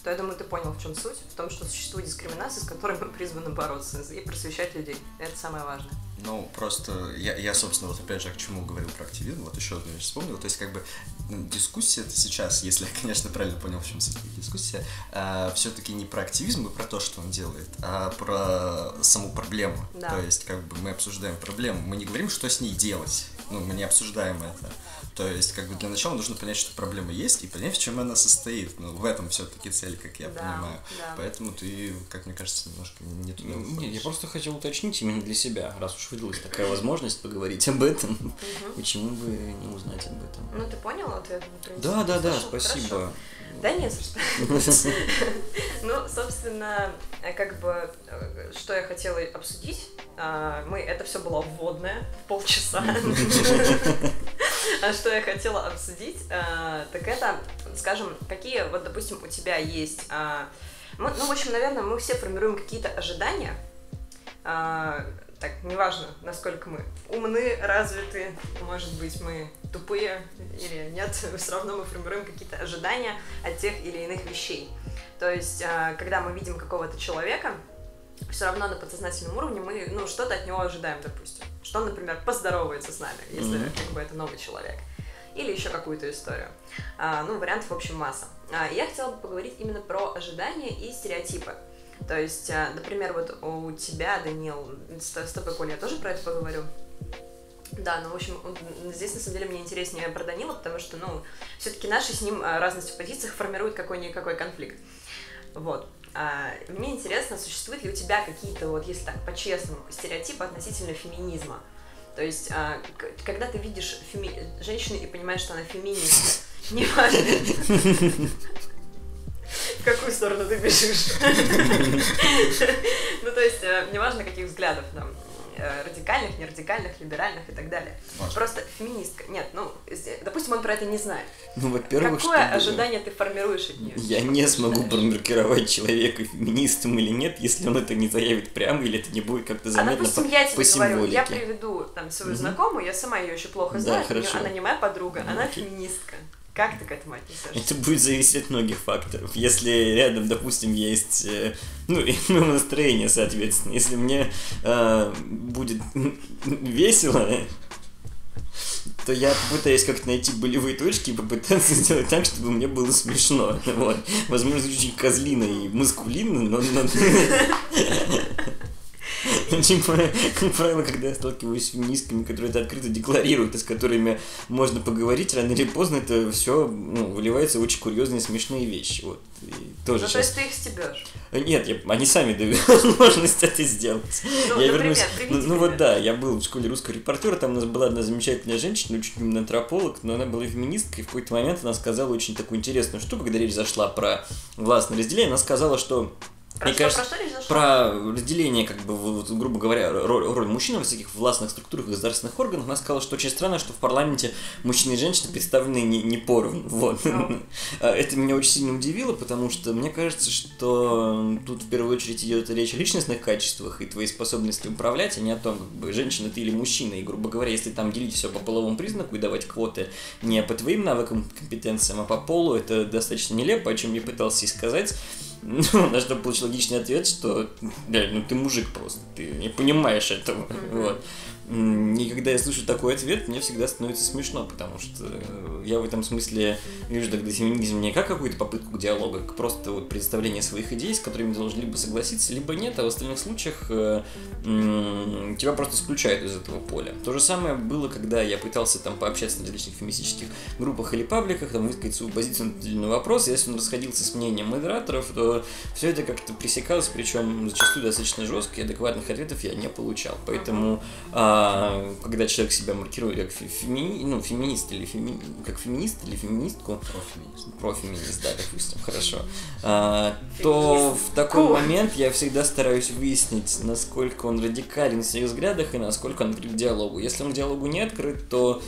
то я думаю, ты понял, в чем суть. В том, что существует дискриминация, с которой мы призваны бороться и просвещать людей. Это самое важное. Ну, просто я, я, собственно, вот опять же, к чему говорил про активизм, вот еще одну вещь вспомнил. То есть, как бы, дискуссия это сейчас, если я, конечно, правильно понял, в чем суть дискуссия, а, все-таки не про активизм и про то, что он делает, а про саму проблему. Да. То есть, как бы, мы обсуждаем проблему, мы не говорим, что с ней делать, ну, мы не обсуждаем это. То есть, как бы для начала нужно понять, что проблема есть, и понять, в чем она состоит. Ну, в этом все-таки цель, как я Да, понимаю. да. Поэтому ты, как мне кажется, немножко не туда Ну, Нет, я просто хотел уточнить именно для себя, раз уж выдалась такая возможность поговорить об этом, почему бы не узнать об этом. Ну, ты понял ответ? принципе? Да, да, да? Хорошо. Да нет, за что. Ну, собственно, э, как бы, э, что я хотела обсудить, а, мы, это все было вводное, полчаса. А что я хотела обсудить, так это, скажем, какие, вот, допустим, у тебя есть, ну, в общем, наверное, мы все формируем какие-то ожидания, так, неважно, насколько мы умны, развиты, может быть, мы тупые или нет, все равно мы формируем какие-то ожидания от тех или иных вещей. То есть, а, когда мы видим какого-то человека, все равно на подсознательном уровне мы, ну, что-то от него ожидаем, допустим. Что, он, например, поздоровается с нами, если Мгм. как бы это новый человек. Или еще какую-то историю. А, ну, вариантов, в общем, масса. А, я хотела бы поговорить именно про ожидания и стереотипы. То есть, а, например, вот у тебя, Данил, с, с тобой, Коля, я тоже про это поговорю. Да, ну, в общем, здесь, на самом деле, мне интереснее про Данила, потому что, ну, все-таки наши с ним а, разность в позициях формирует какой-никакой конфликт. Вот. А, мне интересно, существуют ли у тебя какие-то, вот если так по-честному, стереотипы относительно феминизма? То есть, а, когда ты видишь феми- женщину и понимаешь, что она феминист, неважно, в какую сторону ты бежишь. Ну, то есть, э, неважно, каких взглядов, там, э, радикальных, нерадикальных, либеральных и так далее. Просто феминистка. Нет, ну, допустим, он про это не знает. Ну, во-первых, Какое ожидание ты формируешь от нее? Я не смогу промаркировать человека феминистом или нет, если он это не заявит прямо, или это не будет как-то А, заметно допустим, по, я тебе по говорю, я символике. приведу там свою знакомую, я сама ее еще плохо Да, знаю, хорошо. она не моя подруга, Ну, она окей. феминистка. Как ты к этому отнесешься? Это будет зависеть от многих факторов. Если рядом, допустим, есть, э, ну, и моего настроения, соответственно. Если мне э, будет весело, то я попытаюсь как-то найти болевые точки и попытаться сделать так, чтобы мне было смешно. Вот. Возможно, звучит козлино и маскулинно, но... но- как правило, когда я сталкиваюсь с феминистками, которые это открыто декларируют, и с которыми можно поговорить, рано или поздно это все ну, выливается в очень курьезные смешные вещи. Вот. И тоже Ну, то сейчас... есть ты их стебешь. Нет, я- они сами дают возможность это сделать. Ну, я например, вернусь. Ну, ну вот да, я был в школе русского репортера, там у нас была одна замечательная женщина, очень именно антрополог, но она была феминисткой, и в какой-то момент она сказала очень такую интересную штуку, когда речь зашла про властное разделение, она сказала, что Про мне что, кажется, про что про разделение, как бы, вот, грубо говоря, роль, роль мужчин в всяких властных структурах и государственных органах, она сказала, что очень странно, что в парламенте мужчины и женщины представлены не, не поровну. Вот. Ну. Это меня очень сильно удивило, потому что мне кажется, что тут в первую очередь идет речь о личностных качествах и твоей способности управлять, а не о том, как бы, женщина ты или мужчина. И, грубо говоря, если там делить все по половому признаку и давать квоты не по твоим навыкам, компетенциям, а по полу, это достаточно нелепо, о чем я пытался и сказать. Ну, на что получил логичный ответ, что, блядь, ну ты мужик просто, ты не понимаешь этого, вот. И когда я слышу такой ответ, мне всегда становится смешно, потому что э, я в этом смысле вижу тогда феминизм не как какую-то попытку к диалогу, а как просто вот представление своих идей, с которыми ты должен либо согласиться, либо нет, а в остальных случаях э, тебя просто исключают из этого поля. То же самое было, когда я пытался там пообщаться на различных феминистических группах или пабликах, там высказать свою позицию на вопрос, если он расходился с мнением модераторов, то все это как-то пресекалось, причем зачастую достаточно жестко, и адекватных ответов я не получал. Поэтому, а, когда человек себя маркирует как фе- фемини- ну, феминист или феми- как феминист или феминистку, Профеминист. профеминист, да, допустим, хорошо, а, то в такой Ку. момент я всегда стараюсь выяснить, насколько он радикален в своих взглядах и насколько он открыт к диалогу. Если он к диалогу не открыт, то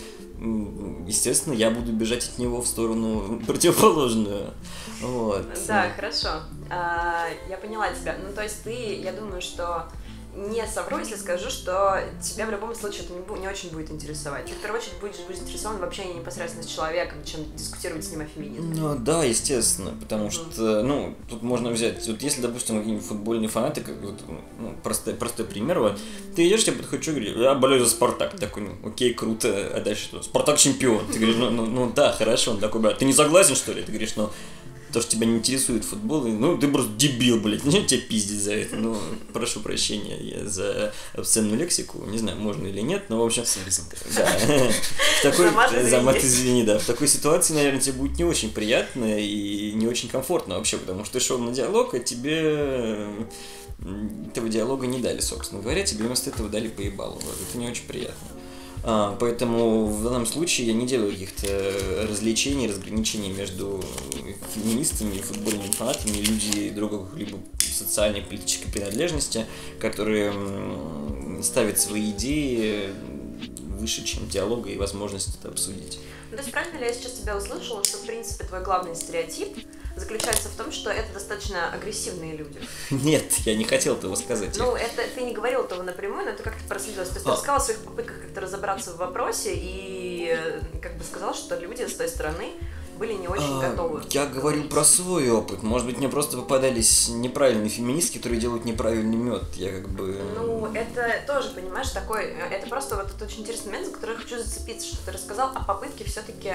естественно, я буду бежать от него в сторону противоположную. Вот. Да, хорошо. А, я поняла тебя. Ну, то есть ты, я думаю, что не совру, если скажу, что тебя в любом случае это не, не очень будет интересовать. Ты в первую очередь будешь, будешь заинтересован в общении непосредственно с человеком, чем дискутировать с ним о феминизме. Ну да, естественно, потому что, ну, тут можно взять, вот если, допустим, какие-нибудь футбольные фанаты, как вот, ну, простой, простой пример, вот, ты идешь, тебе подхожу, говоришь, я болею за Спартак, такой, ну, окей, круто, а дальше что, Спартак чемпион, ты говоришь, ну, ну, ну да, хорошо, он такой, брат, ты не согласен, что ли, ты говоришь, ну, то, что тебя не интересует футбол, и, ну, ты просто дебил, блядь, не тебя пиздить за это, ну, прошу прощения я за обсценную лексику, не знаю, можно или нет, но, в общем, да. В такой, За мат извини. да. В такой ситуации, наверное, тебе будет не очень приятно и не очень комфортно вообще, потому что ты шел на диалог, а тебе этого диалога не дали, собственно говоря, тебе вместо этого дали поебалу. Вот, Это не очень приятно. А, поэтому в данном случае я не делаю каких-то развлечений, разграничений между феминистами футбольными фанатами, люди другой либо социальной политической принадлежности, которые ставят свои идеи выше, чем диалога и возможность это обсудить. Ну, то правильно ли я сейчас тебя услышала, что в принципе твой главный стереотип заключается в том, что это достаточно агрессивные люди? Нет, я не хотел этого сказать. Ну, это ты не говорил этого напрямую, но это как-то проследилось. То есть ты А. рассказал о своих попытках как-то разобраться в вопросе и э, как бы сказал, что люди с той стороны были не очень А, готовы. Я говорил про свой опыт. Может быть, мне просто попадались неправильные феминистки, которые делают неправильный мед. Я как бы... Ну, это тоже, понимаешь, такой, э, это просто вот этот очень интересный момент, за который я хочу зацепиться, что ты рассказал о попытке все-таки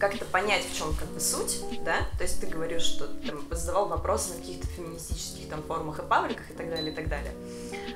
как-то понять, в чем как бы суть, да, то есть ты говоришь, что ты там задавал вопросы на каких-то феминистических там форумах и пабликах и так далее, и так далее,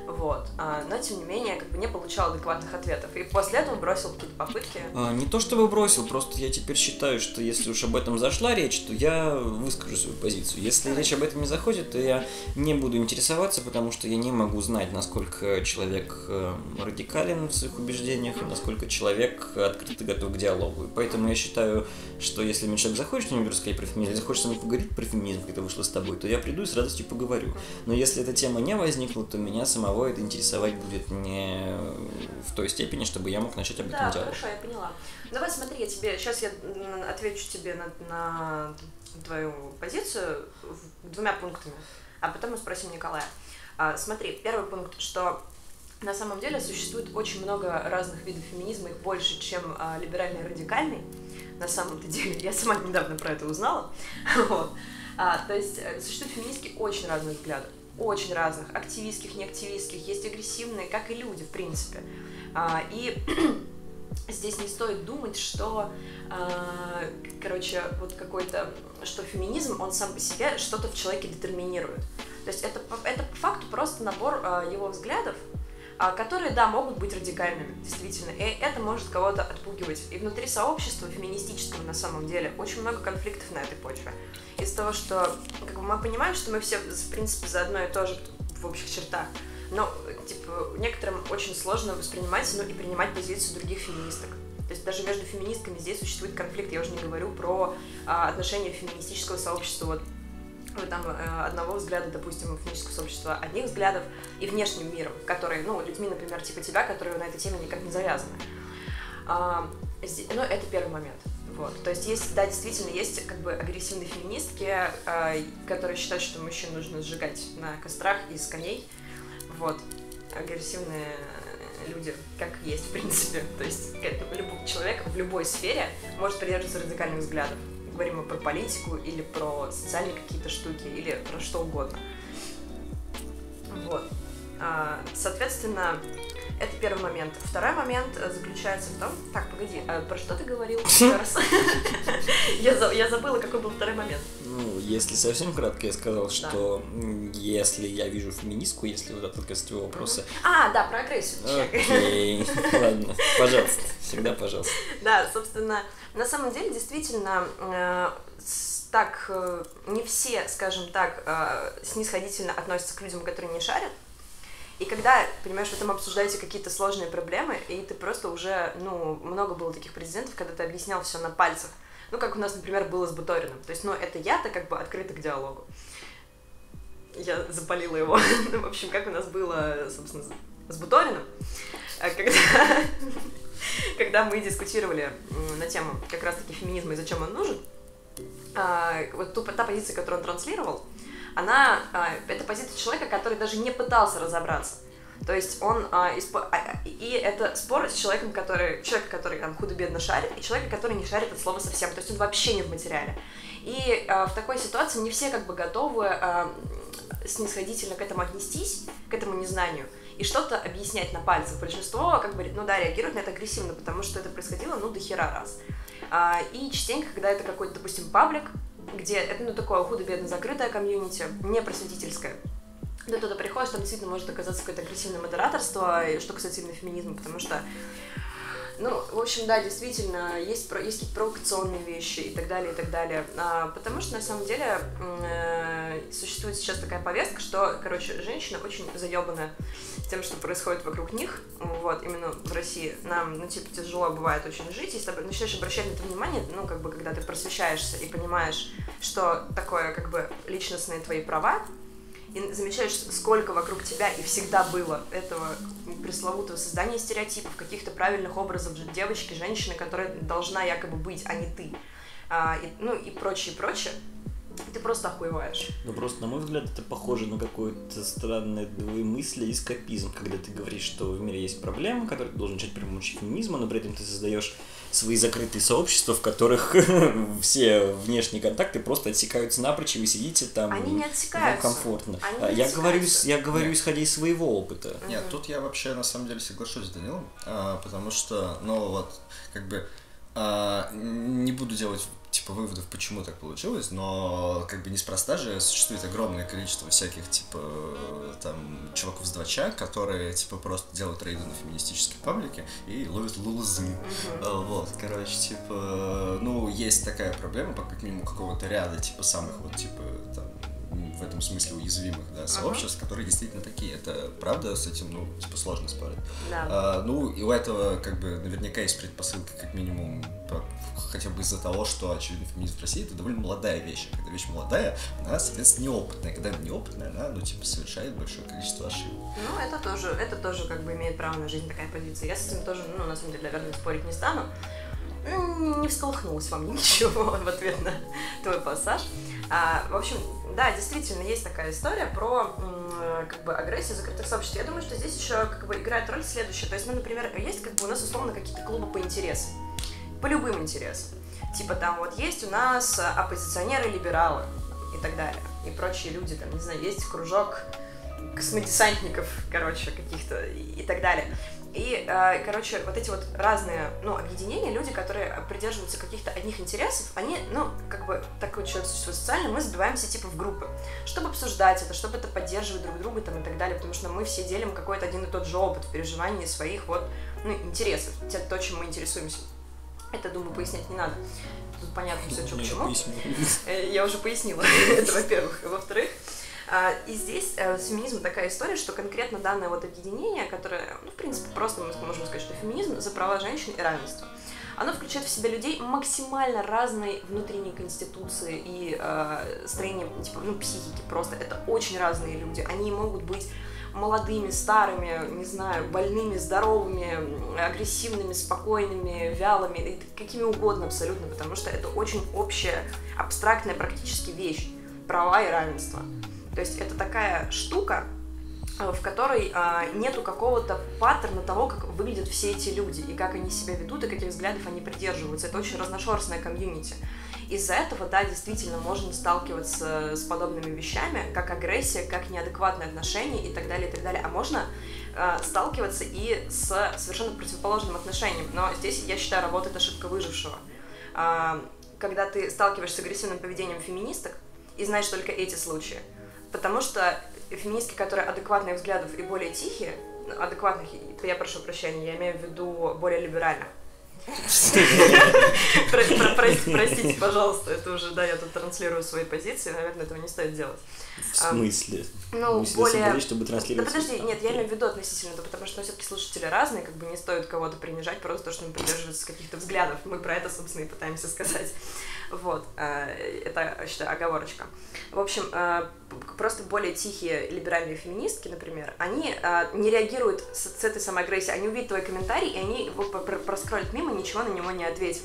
вот, А, но тем не менее, как бы не получал адекватных ответов, и после этого бросил какие-то попытки, А, Не то чтобы бросил, просто я теперь считаю, что если уж об этом зашла речь, то я выскажу свою позицию. Если речь об этом не заходит, то я не буду интересоваться, потому что я не могу знать, насколько человек э, радикален в своих убеждениях и насколько человек открыт и готов к диалогу. И поэтому я считаю, что если мне человек захочет что-нибудь рассказать про феминизм, захочет со мной поговорить про феминизм, когда вышло с тобой, то я приду и с радостью поговорю. Но если эта тема не возникла, то меня самого это интересовать будет не в той степени, чтобы я мог начать об этом Да, диалог. хорошо, я поняла. Давай смотри, я тебе сейчас я отвечу тебе на, на твою позицию двумя пунктами, а потом мы спросим Николая. А, смотри, первый пункт, что на самом деле существует очень много разных видов феминизма, их больше, чем а, либеральный и радикальный. На самом-то деле, я сама недавно про это узнала. А, то есть э, существуют феминистки очень разных взглядов, очень разных, активистских, неактивистских, есть агрессивные, как и люди, в принципе. А, и здесь не стоит думать, что, а, короче, вот какой-то, что феминизм, он сам по себе что-то в человеке детерминирует. То есть это, это по факту просто набор а, его взглядов, которые, да, могут быть радикальными, действительно, и это может кого-то отпугивать. И внутри сообщества феминистического на самом деле очень много конфликтов на этой почве. Из-за того, что как бы, мы понимаем, что мы все, в принципе, за одно и то же в общих чертах, но, типа, некоторым очень сложно воспринимать, ну, и принимать позицию других феминисток. То есть даже между феминистками здесь существует конфликт. Я уже не говорю про а, отношения феминистического сообщества вот там, э, одного взгляда, допустим, феминистского сообщества, одних взглядов и внешним миром, которые, ну, людьми, например, типа тебя, которые на этой теме никак не завязаны. А, ну, это первый момент. Вот. То есть есть, да, действительно, есть как бы агрессивные феминистки, э, которые считают, что мужчин нужно сжигать на кострах из коней. Вот. Агрессивные люди, как есть, в принципе. То есть любой человек в любой сфере может придерживаться радикальных взглядов. Говорим мы про политику или про социальные какие-то штуки, или про что угодно. Вот. А, соответственно, это первый момент. Второй момент э, заключается в том... Так, погоди, а про что ты говорил еще раз? Я забыла, какой был второй момент. Ну, если совсем кратко, я сказал, что если я вижу феминистку, если вот отвлекаться твоего вопроса... А, да, про агрессию. Окей, ладно, пожалуйста, всегда пожалуйста. Да, собственно, на самом деле, действительно, э, так э, не все, скажем так, снисходительно относятся к людям, которые не шарят, и когда, понимаешь, вы там обсуждаете какие-то сложные проблемы, и ты просто уже, ну, много было таких президентов, когда ты объяснял все на пальцах. Ну, как у нас, например, было с Буториным. То есть, ну, это я-то как бы открыта к диалогу. Я запалила его. ну, в общем, как у нас было, собственно, с Буториным, а когда, когда мы дискутировали на тему как раз-таки феминизма и зачем он нужен, а, вот та позиция, которую он транслировал, она, а, это позиция человека, который даже не пытался разобраться. То есть он, а, а, и это спор с человеком, который, человек, который там худо-бедно шарит, и человек, который не шарит от слова совсем, то есть он вообще не в материале. И в такой ситуации не все как бы готовы снисходительно к этому отнестись, к этому незнанию, и что-то объяснять на пальцах. Большинство, как бы, ну да, реагирует на это агрессивно, потому что это происходило, ну, до хера раз. И частенько, когда это какой-то, допустим, паблик, где это, ну, такое худо-бедно закрытое комьюнити, не просветительское. Ты туда приходишь, там действительно может оказаться какое-то агрессивное модераторство, что касается именно феминизма, потому что ну, в общем, да, действительно, есть, есть какие-то провокационные вещи и так далее, и так далее. А, потому что, на самом деле, э, существует сейчас такая повестка, что, короче, женщина очень заебанная тем, что происходит вокруг них, вот, именно в России. Нам, ну, типа, тяжело бывает очень жить, если ты начинаешь обращать на это внимание, ну, как бы, когда ты просвещаешься и понимаешь, что такое, как бы, личностные твои права, и замечаешь, сколько вокруг тебя и всегда было этого пресловутого создания стереотипов, каких-то правильных образов девочки, женщины, которая должна якобы быть, а не ты. А, и, ну и прочее, прочее. Ты просто охуеваешь. Ну просто, на мой взгляд, это похоже на какое-то странное двоемыслие и скопизм, когда ты говоришь, что в мире есть проблема, которую ты должен начать при помощи феминизма, но при этом ты создаешь свои закрытые сообщества, в которых все внешние контакты просто отсекаются напрочь, и вы сидите там. Они не отсекаются. Вам комфортно. Они я говорю, я говорю исходя из своего опыта. Нет, тут я вообще на самом деле соглашусь с Данилом, а, потому что, ну вот, как бы а, не буду делать типа выводов, почему так получилось, но как бы неспроста же существует огромное количество всяких типа там чуваков с двача, которые типа просто делают рейды на феминистические паблики и ловят лузы. Uh-huh. Вот, короче, типа, ну, есть такая проблема, по как минимум какого-то ряда типа самых вот типа там в этом смысле уязвимых да, сообществ, uh-huh. которые действительно такие. Это правда, с этим, ну, типа, сложно спорить. Да. А, ну, и у этого, как бы, наверняка есть предпосылка, как минимум, хотя бы из-за того, что, очевидно, феминизм в России это довольно молодая вещь. Когда вещь молодая, она, соответственно, неопытная. Когда она неопытная, она, ну, типа, совершает большое количество ошибок. Ну, это тоже, это тоже, как бы, имеет право на жизнь такая позиция. Я с этим тоже, ну, на самом деле, наверное, спорить не стану. Не всколыхнулось мне ничего в ответ на твой пассаж. А, в общем, да, действительно, есть такая история про как бы агрессию закрытых сообществ. Я думаю, что здесь еще как бы играет роль следующая. То есть, ну, например, есть как бы у нас условно какие-то клубы по интересам по любым интересам. Типа там вот есть у нас оппозиционеры-либералы и так далее. И прочие люди, там, не знаю, есть кружок космодесантников, короче, каких-то и так далее. И, э, короче, вот эти вот разные, ну, объединения, люди, которые придерживаются каких-то одних интересов, они, ну, как бы, такой человек существует социально, мы забиваемся, типа, в группы, чтобы обсуждать это, чтобы это поддерживать друг друга, там, и так далее, потому что мы все делим какой-то один и тот же опыт в переживании своих, вот, ну, интересов, то, чем мы интересуемся. Это, думаю, пояснять не надо. Тут понятно все, что к чему. Э, я уже пояснила это, во-первых. Во-вторых, и здесь э, с феминизмом такая история, что конкретно данное вот объединение, которое, ну, в принципе, просто мы можем сказать, что феминизм за права женщин и равенство. оно включает в себя людей максимально разной внутренней конституции и э, строения, типа, ну, психики просто. Это очень разные люди. Они могут быть молодыми, старыми, не знаю, больными, здоровыми, агрессивными, спокойными, вялыми, какими угодно абсолютно, потому что это очень общая, абстрактная практически вещь права и равенство. То есть это такая штука, э, в которой а, нету какого-то паттерна того, как выглядят все эти люди, и как они себя ведут, и каких взглядов они придерживаются. Это очень разношерстная комьюнити. Из-за этого, да, действительно можно сталкиваться с подобными вещами, как агрессия, как неадекватные отношения и так далее, и так далее. А можно э, сталкиваться и с совершенно противоположным отношением. Но здесь, я считаю, работает ошибка выжившего. Э, когда ты сталкиваешься с агрессивным поведением феминисток, и знаешь только эти случаи. Потому что феминистки, которые адекватных взглядов и более тихие, адекватных, я прошу прощения, я имею в виду более либеральных, Простите, пожалуйста, это уже, да, я тут транслирую свои позиции, наверное, этого не стоит делать. В смысле? Ну, Мы более... собрались, чтобы транслировать. Да подожди, нет, я имею в виду относительно, потому что все-таки слушатели разные, как бы не стоит кого-то принижать просто то, что мы придерживаемся каких-то взглядов. Мы про это, собственно, и пытаемся сказать. Вот, э, это, считаю, оговорочка. В общем, э, просто более тихие либеральные феминистки, например, они э, не реагируют с, с этой самой агрессией, они увидят твой комментарий, и они его проскролят мимо, ничего на него не ответят.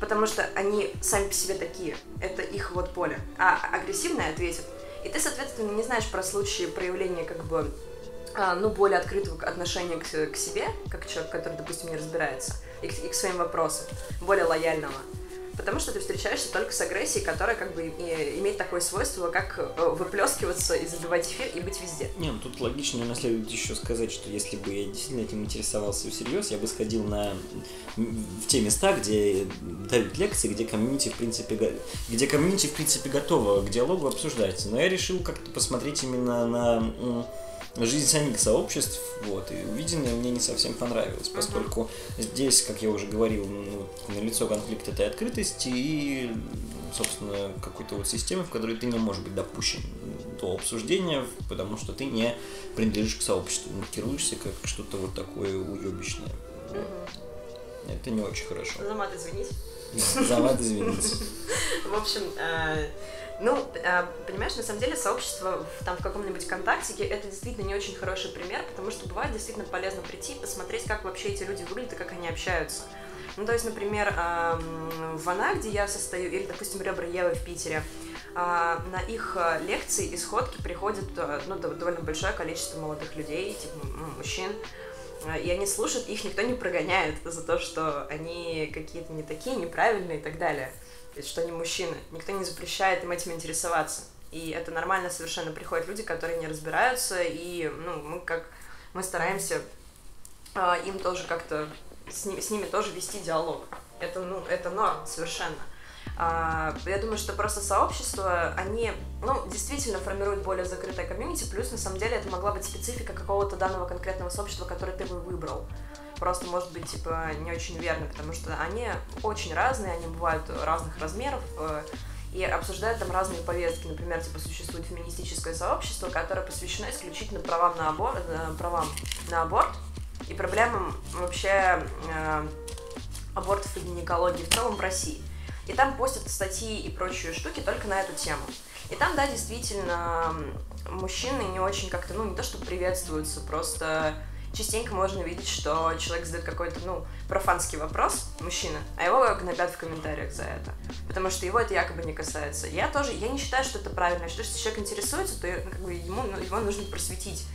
Потому что они сами по себе такие, это их вот поле. А агрессивные ответят. И ты, соответственно, не знаешь про случаи проявления как бы ну, более открытого отношения к, к себе, как человек, который, допустим, не разбирается, и к, и к своим вопросам, более лояльного потому что ты встречаешься только с агрессией, которая как бы имеет такое свойство, как э, выплескиваться и забивать эфир и быть везде. Не, ну тут логично наверное, следует еще сказать, что если бы я действительно этим интересовался всерьез, я бы сходил на в те места, где дают лекции, где комьюнити в принципе где комьюнити в принципе готово к диалогу обсуждается. Но я решил как-то посмотреть именно на жизнь самих сообществ, вот, и увиденное мне не совсем понравилось, поскольку здесь, как я уже говорил, ну, на лицо конфликт этой открытости и, собственно, какой-то вот системы, в которой ты не можешь быть допущен до обсуждения, потому что ты не принадлежишь к сообществу, маркируешься как что-то вот такое уебищное. Uh-huh. Это не очень хорошо. За мат извините. За мат извините. В общем, э, ну, э, понимаешь, на самом деле сообщество в, там в каком-нибудь контактике это действительно не очень хороший пример, потому что бывает действительно полезно прийти и посмотреть, как вообще эти люди выглядят и как они общаются. Ну, то есть, например, в ВАНА, где я состою, или, допустим, Ребра Евы в Питере, а, на их э, лекции и сходки приходит э, ну, довольно большое количество молодых людей, типа мужчин, и они слушают, их никто не прогоняет за то, что они какие-то не такие, неправильные и так далее что они мужчины. Никто не запрещает им этим интересоваться. И это нормально совершенно. Приходят люди, которые не разбираются, и ну, мы как мы стараемся э, им тоже как-то с ними, с ними тоже вести диалог. Это, ну, это норм совершенно. А, я думаю, что просто сообщество, они, ну, действительно формируют более закрытое комьюнити, плюс, на самом деле, это могла быть специфика какого-то данного конкретного сообщества, которое ты бы выбрал просто может быть типа не очень верно, потому что они очень разные, они бывают разных размеров э, и обсуждают там разные повестки. Например, типа существует феминистическое сообщество, которое посвящено исключительно правам на аборт, э, правам на аборт и проблемам вообще э, абортов и гинекологии в целом в России. И там постят статьи и прочие штуки только на эту тему. И там, да, действительно, мужчины не очень как-то, ну, не то, что приветствуются, просто частенько можно видеть, что человек задает какой-то, ну, профанский вопрос, мужчина, а его гнобят в комментариях за это. Потому что его это якобы не касается. Я тоже, я не считаю, что это правильно. Я считаю, что если человек интересуется, то ну, как бы ему, ну, его нужно просветить.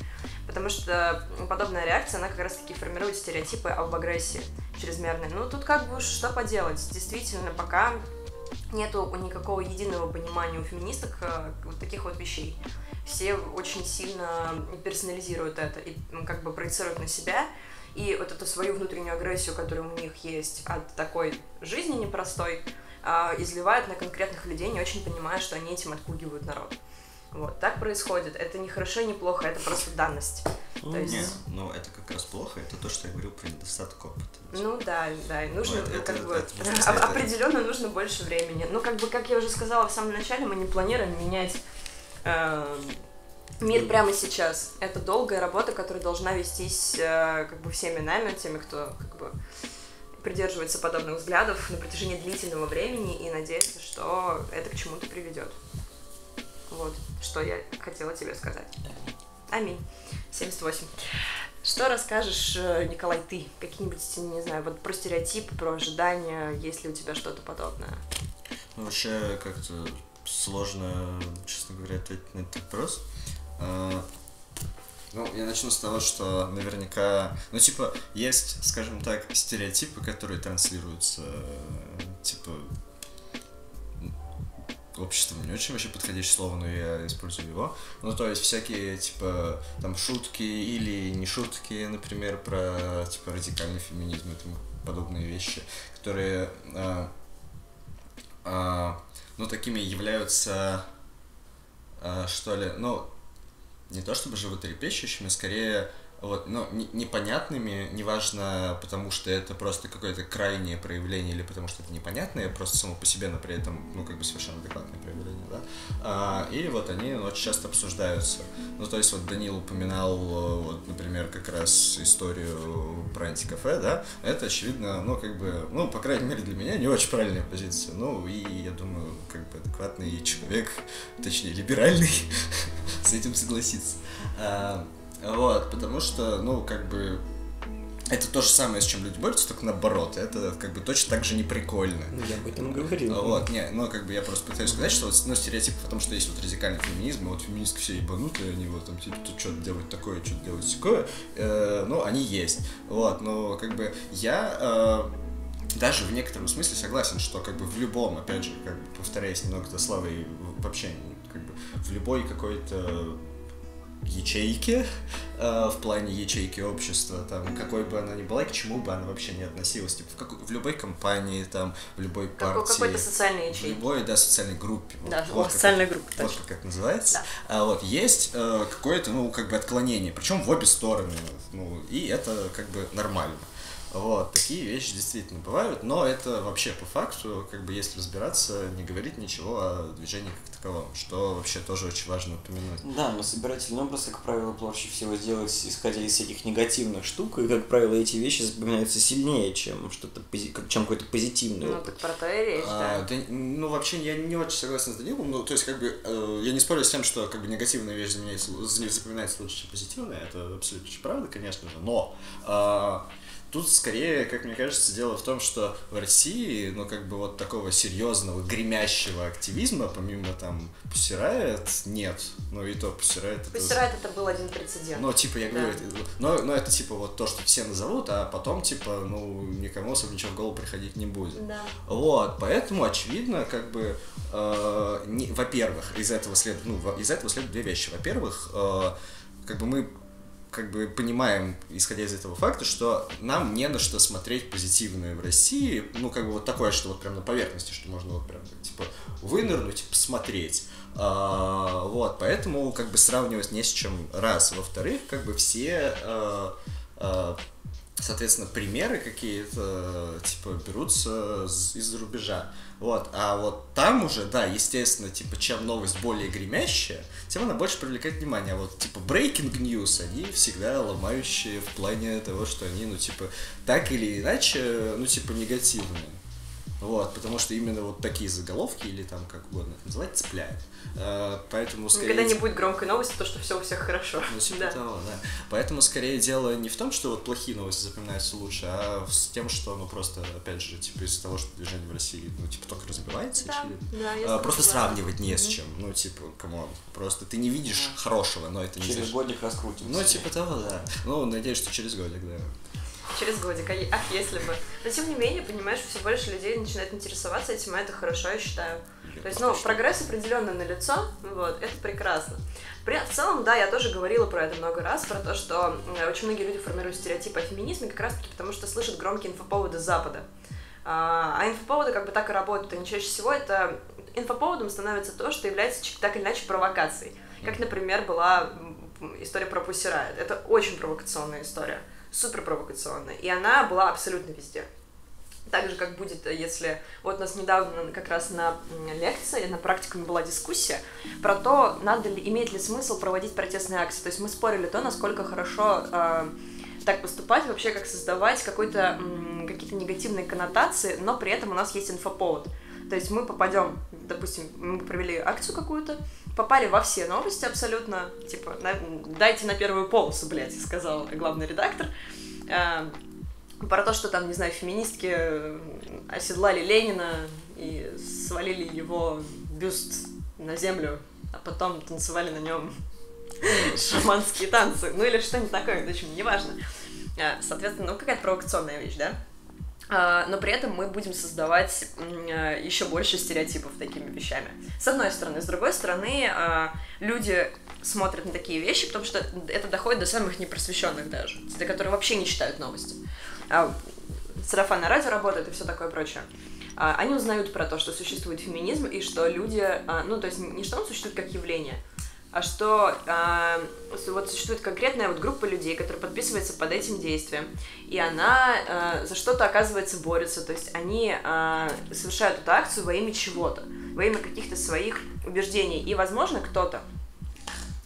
Потому что подобная реакция, она как раз-таки формирует стереотипы об агрессии чрезмерной. Ну, тут как бы что поделать. Действительно, пока нету никакого единого понимания у феминисток э, вот таких вот вещей все очень сильно персонализируют это и как бы проецируют на себя. И вот эту свою внутреннюю агрессию, которая у них есть от такой жизни непростой, а, изливают на конкретных людей, не очень понимая, что они этим отпугивают народ. Вот, так происходит. Это не хорошо, не плохо, это просто данность. Ну, то есть... Не, ну это как раз плохо, это то, что я говорил про недостаток опыта. Ну да, да, и нужно, ну, это, как это, бы, это, это, определенно нужно больше времени. Ну, как бы, как я уже сказала в самом начале, мы не планируем менять э, мир прямо сейчас. Это долгая работа, которая должна вестись э, как бы всеми нами, теми, кто как бы придерживается подобных взглядов на протяжении длительного времени и надеется, что это к чему-то приведет. Вот, что я хотела тебе сказать. Аминь. 78. Что расскажешь, э, Николай, ты? Какие-нибудь, не знаю, вот про стереотипы, про ожидания, есть ли у тебя что-то подобное? Ну, вообще, как-то сложно, честно говоря, ответить на этот вопрос. А, ну, я начну с того, что наверняка, ну, типа, есть, скажем так, стереотипы, которые транслируются, типа, обществом не очень вообще подходящее слово, но я использую его. Ну, то есть всякие, типа, там, шутки или не шутки, например, про, типа, радикальный феминизм и тому подобные вещи, которые, а, а, ну, такими являются, а, что ли, ну, не то чтобы животрепещущими, скорее вот, но непонятными, неважно, потому что это просто какое-то крайнее проявление или потому что это непонятное, просто само по себе, но при этом, ну, как бы совершенно адекватное проявление, да, а, и вот они ну, очень часто обсуждаются. Ну, то есть вот Данил упоминал, вот, например, как раз историю про антикафе, да, это, очевидно, ну, как бы, ну, по крайней мере, для меня не очень правильная позиция, ну, и я думаю, как бы адекватный человек, точнее, либеральный, с этим согласится. А, вот, потому что, ну, как бы, это то же самое, с чем люди борются, только наоборот. Это как бы точно так же не прикольно. Ну, я об этом говорил. Вот, не, ну как бы я просто пытаюсь сказать, что вот, ну, стереотип о том, что есть вот радикальный феминизм, и вот феминистки все ебанутые, они вот там типа тут что-то делают такое, что-то делают такое, э, ну, они есть. Вот, но как бы я э, даже в некотором смысле согласен, что как бы в любом, опять же, как бы повторяясь немного за Славой, вообще как бы в любой какой-то ячейки, э, в плане ячейки общества, там, какой бы она ни была и к чему бы она вообще не относилась, типа, в, какой, в любой компании, там, в любой партии. Какой-то социальной ячейки. В любой, да, социальной группе. Да, вот, социальной группе, Вот точно. как это называется. Да. А, вот, есть э, какое-то, ну, как бы отклонение, причем в обе стороны, ну, и это как бы нормально. Вот, такие вещи действительно бывают, но это вообще по факту, как бы если разбираться, не говорит ничего о движении как таковом, что вообще тоже очень важно упомянуть. Да, но собирательный образ, как правило, проще всего сделать, исходя из всяких негативных штук, и, как правило, эти вещи запоминаются сильнее, чем что-то, чем какой-то позитивный ну, опыт. про то и речь, а, да. да. Ну, вообще, я не очень согласен с Данилом, ну, то есть, как бы, э, я не спорю с тем, что, как бы, негативная вещь запоминается лучше, чем позитивная, это абсолютно правда, конечно же, но... Э, Тут скорее, как мне кажется, дело в том, что в России, ну, как бы вот такого серьезного, гремящего активизма, помимо там Пусирает, нет. Ну, и то Пусирает... Пусирает это... это был один прецедент. Ну, типа, я да. говорю, но, но это типа вот то, что все назовут, а потом, типа, ну, никому особо ничего в голову приходить не будет. Да. Вот, поэтому, очевидно, как бы, э, во-первых, из этого следует, ну, из этого следуют две вещи. Во-первых, э, как бы мы как бы понимаем, исходя из этого факта, что нам не на что смотреть позитивное в России, ну, как бы вот такое, что вот прям на поверхности, что можно вот прям, типа, вынырнуть, посмотреть. А, вот, поэтому, как бы, сравнивать не с чем раз. Во-вторых, как бы, все а, а, соответственно, примеры какие-то, типа, берутся из-за рубежа. Вот, а вот там уже, да, естественно, типа, чем новость более гремящая, тем она больше привлекает внимание. А вот, типа, breaking news, они всегда ломающие в плане того, что они, ну, типа, так или иначе, ну, типа, негативные. Вот, потому что именно вот такие заголовки, или там как угодно это называть, цепляют. А, поэтому скорее... Никогда не будет громкой новости, то, что все у всех хорошо. Ну, типа да. того, да. Поэтому скорее дело не в том, что вот плохие новости запоминаются лучше, а с тем, что, ну, просто, опять же, типа из-за того, что движение в России, ну, типа, только развивается, да. Да, а, просто сравнивать не с чем. Ну, типа, come on. Просто ты не видишь да. хорошего, но это не Через годик раскрутимся. Ну, типа того, да. Ну, надеюсь, что через годик, да через годик, ах, если бы. Но тем не менее, понимаешь, все больше людей начинает интересоваться этим, а это хорошо, я считаю. Я То есть, ну, прогресс определенно на лицо, вот, это прекрасно. При, в целом, да, я тоже говорила про это много раз, про то, что очень многие люди формируют стереотипы о феминизме как раз-таки потому, что слышат громкие инфоповоды Запада. А, а инфоповоды как бы так и работают, и чаще всего это инфоповодом становится то, что является так или иначе провокацией. Как, например, была история про Пусирает. Это очень провокационная история супер провокационная, и она была абсолютно везде. Так же, как будет, если... Вот у нас недавно как раз на лекции, на практикуме была дискуссия про то, надо ли, имеет ли смысл проводить протестные акции. То есть мы спорили то, насколько хорошо э, так поступать, вообще как создавать какой-то, какие-то негативные коннотации, но при этом у нас есть инфоповод. То есть мы попадем, допустим, мы провели акцию какую-то, попали во все новости абсолютно, типа, на, дайте на первую полосу, блядь, сказал главный редактор, э, про то, что там, не знаю, феминистки э, оседлали Ленина и свалили его бюст на землю, а потом танцевали на нем шаманские танцы, ну или что-нибудь такое, в общем, неважно. А, соответственно, ну какая-то провокационная вещь, да? А, но при этом мы будем создавать а, еще больше стереотипов такими вещами. С одной стороны. С другой стороны, люди смотрят на такие вещи, потому что это доходит до самых непросвещенных даже, до которых вообще не читают новости. Сарафанное радио работает и все такое прочее. Они узнают про то, что существует феминизм и что люди, ну то есть не что он существует как явление, а что э, вот существует конкретная вот группа людей, которая подписывается под этим действием, и она э, за что-то, оказывается, борется, то есть они э, совершают эту акцию во имя чего-то, во имя каких-то своих убеждений, и, возможно, кто-то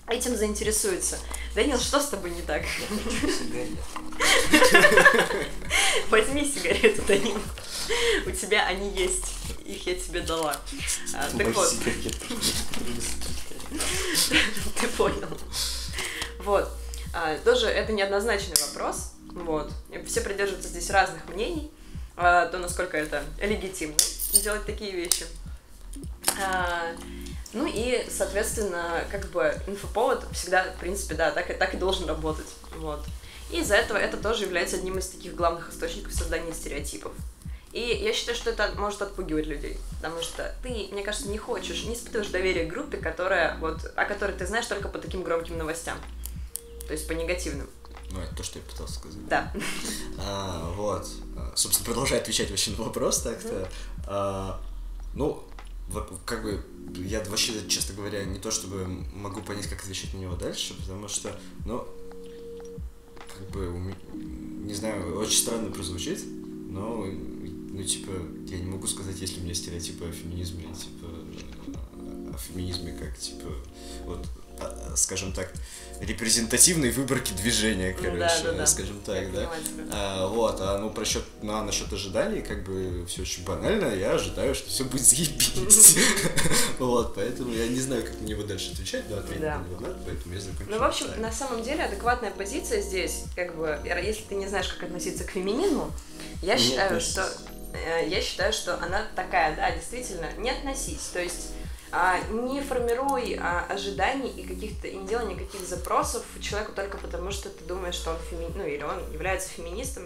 этим заинтересуется. Данил, что с тобой не так? Возьми сигарету, Данил. У тебя они есть. Их я тебе дала. Так вот. Ты понял. Вот. А, тоже это неоднозначный вопрос. Вот. Все придерживаются здесь разных мнений. А, то, насколько это легитимно делать такие вещи. А, ну и, соответственно, как бы инфоповод всегда, в принципе, да, так, и так и должен работать. Вот. И из-за этого это тоже является одним из таких главных источников создания стереотипов. И я считаю, что это может отпугивать людей, потому что ты, мне кажется, не хочешь, не испытываешь доверие к группе, которая, вот, о которой ты знаешь только по таким громким новостям, то есть по негативным. Ну, это то, что я пытался сказать. Да. А, вот. Собственно, продолжая отвечать вообще на вопрос так-то. А, ну, как бы я вообще, честно говоря, не то чтобы могу понять, как отвечать на него дальше, потому что, ну, как бы, не знаю, очень странно прозвучит, но ну, типа, я не могу сказать, есть ли у меня стереотипы о феминизме, типа, о феминизме как, типа, вот, а, скажем так, репрезентативной выборки движения, короче, да, да, да. скажем так, да. А, вот, а ну про счет, ну, а насчет ожиданий, как бы все очень банально, я ожидаю, что все будет заебись. Вот, поэтому я не знаю, как на него дальше отвечать, да, ответить на него надо, поэтому я закончу. Ну, в общем, на самом деле адекватная позиция здесь, как бы, если ты не знаешь, как относиться к феминизму, я считаю, что я считаю, что она такая, да, действительно, не относись. То есть а, не формируй а, ожиданий и каких-то и не делай никаких запросов человеку только потому, что ты думаешь, что он феми... ну или он является феминистом,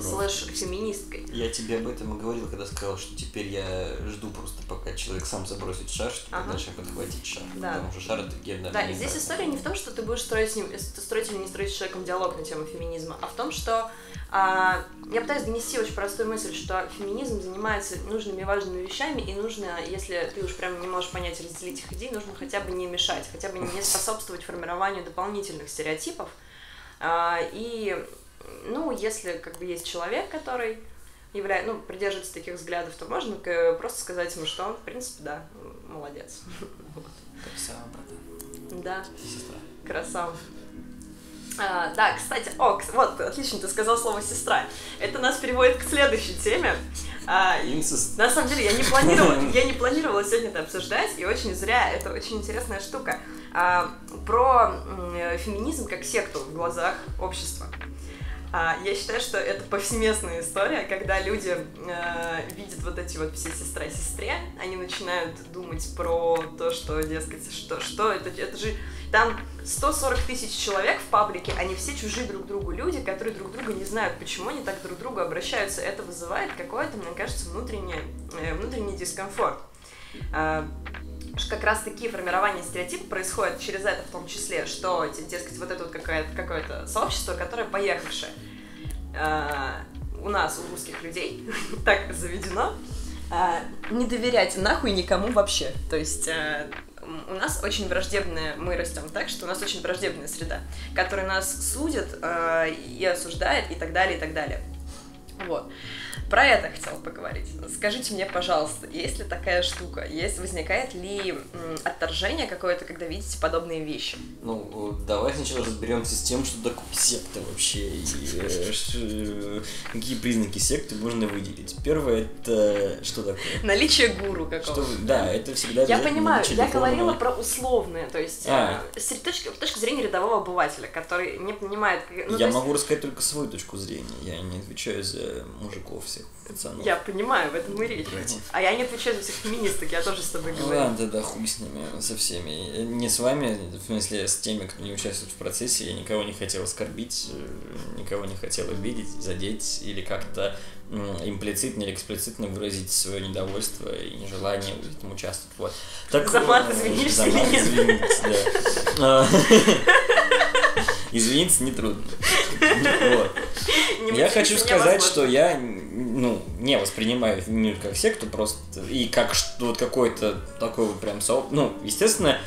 слэш феминисткой. Я тебе об этом и говорил, когда сказал, что теперь я жду просто, пока человек сам забросит шар, чтобы ага. дальше подхватить шар. Да. Потому что шар это гендер. Да, и здесь история не в том, что ты будешь строить с ним, строить или не строить с человеком диалог на тему феминизма, а в том, что я пытаюсь донести очень простую мысль, что феминизм занимается нужными и важными вещами, и нужно, если ты уж прям не можешь понять, разделить их идеи, нужно хотя бы не мешать, хотя бы не способствовать формированию дополнительных стереотипов. А, и, ну, если как бы есть человек, который являя, ну, придерживается таких взглядов, то можно просто сказать ему, что он, в принципе, да, молодец. Красава, братан. Да. Сестра. Красава. А, да, кстати, о, вот, отлично, ты сказал слово «сестра». Это нас переводит к следующей теме. А, на самом деле, я не планировала, я не планировала сегодня это обсуждать, и очень зря, это очень интересная штука. А, про э, феминизм как секту в глазах общества. А, я считаю, что это повсеместная история, когда люди э, видят вот эти вот все сестра сестре, они начинают думать про то, что, дескать, что, что это, это же там 140 тысяч человек в паблике, они все чужие друг другу люди, которые друг друга не знают, почему они так друг к другу обращаются. Это вызывает какой-то, мне кажется, внутренний, э, внутренний дискомфорт. А, как раз таки формирование стереотипа происходит через это в том числе, что, дескать, вот это вот какое-то какое сообщество, которое поехавшее. А, у нас, у русских людей, так заведено, а, не доверять нахуй никому вообще. То есть э, у нас очень враждебная, мы растем так, что у нас очень враждебная среда, которая нас судит э, и осуждает и так далее, и так далее. Вот. Про это хотела поговорить. Скажите мне, пожалуйста, есть ли такая штука? Есть, возникает ли м, отторжение какое-то, когда видите подобные вещи? Ну, давай сначала разберемся с тем, что такое секта вообще, и э, какие признаки секты можно выделить. Первое, это что такое? Наличие гуру какого-то. да, это всегда Я понимаю, я говорила про условные, то есть А. э, с точки, зрения рядового обывателя, который не понимает... ну, я могу рассказать только свою точку зрения, я не отвечаю за мужиков всех пацанов. Я понимаю, в этом и речь. Против. А я не отвечаю за всех феминисток, я тоже с тобой Ну говорю. ладно, да, хуй с ними, со всеми. Не с вами, в смысле, с теми, кто не участвует в процессе. Я никого не хотел оскорбить, э, никого не хотел обидеть, задеть или как-то имплицитно или эксплицитно выразить свое недовольство и нежелание в этом участвовать. Вот. Так, За мат э, извинишься или нет? извиниться, да. Извиниться нетрудно. Вот. Не Я хочу сказать, что я ну, не воспринимаю мир как секту просто и как что вот какой-то такой вот прям соо... Ну, естественно,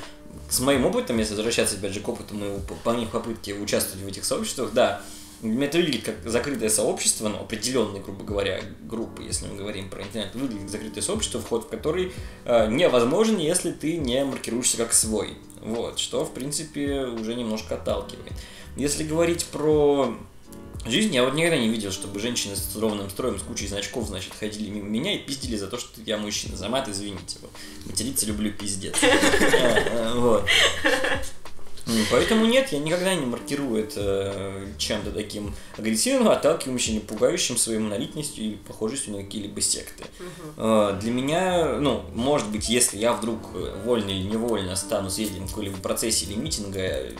с моим опытом, если возвращаться опять же к опыту моего по- попытки участвовать в этих сообществах, да, это выглядит как закрытое сообщество, ну, определенной, грубо говоря, группы, если мы говорим про интернет, выглядит как закрытое сообщество, вход в который э, невозможен, если ты не маркируешься как свой. Вот, что, в принципе, уже немножко отталкивает. Если говорить про жизнь, я вот никогда не видел, чтобы женщины с ровным строем, с кучей значков, значит, ходили мимо меня и пиздили за то, что я мужчина. За мат, извините. Вот. Материться люблю пиздец. Э, Вот. Поэтому нет, я никогда не маркирую это чем-то таким агрессивным, отталкивающим или пугающим своей монолитностью и похожестью на какие-либо секты. Э, Для меня, ну, может быть, если я вдруг э, вольно или невольно стану свидетелем какой-либо процессе или митинга, э,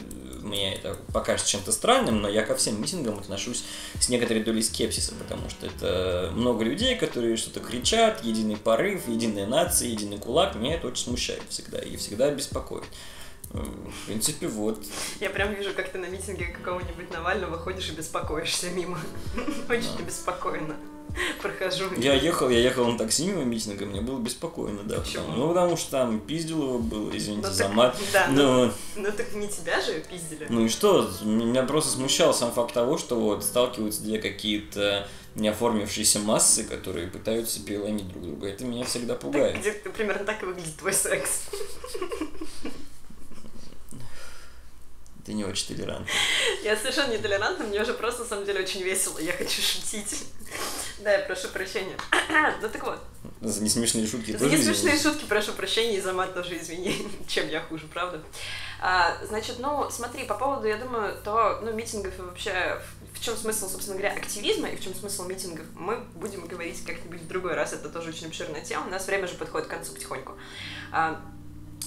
мне это покажется чем-то странным, но я ко всем митингам отношусь с некоторой долей скепсиса, потому что это много людей, которые что-то кричат, единый порыв, единая нация, единый кулак, меня это очень смущает всегда и всегда беспокоит. В принципе, вот. Я прям вижу, как ты на митинге какого-нибудь Навального ходишь и беспокоишься мимо. Очень беспокойно прохожу. Я ехал, я ехал на такси мимо митинга, мне было беспокойно, да. Почему? потому- ну, потому что там пиздил его было, извините Ну, за так- мат. да, но- Ну так не тебя же пиздили. Ну и что? Меня просто смущал сам факт того, что вот сталкиваются две какие-то неоформившиеся массы, которые пытаются переломить друг друга. Это меня всегда Так, пугает. где примерно так и выглядит твой секс. Ты не очень толерантный. Я совершенно нетолерантна, мне уже просто, на самом деле, очень весело, я хочу шутить. Да, я прошу прощения. Ну так вот, За несмешные шутки за тоже несмешные шутки прошу прощения, и за мат тоже извини, чем я хуже, правда? А, значит, ну, смотри, по поводу, я думаю, то, ну, митингов и вообще, в- в чем смысл, собственно говоря, активизма и в чем смысл митингов, мы будем говорить как-нибудь в другой раз, это тоже очень обширная тема, у нас время же подходит к концу потихоньку. А,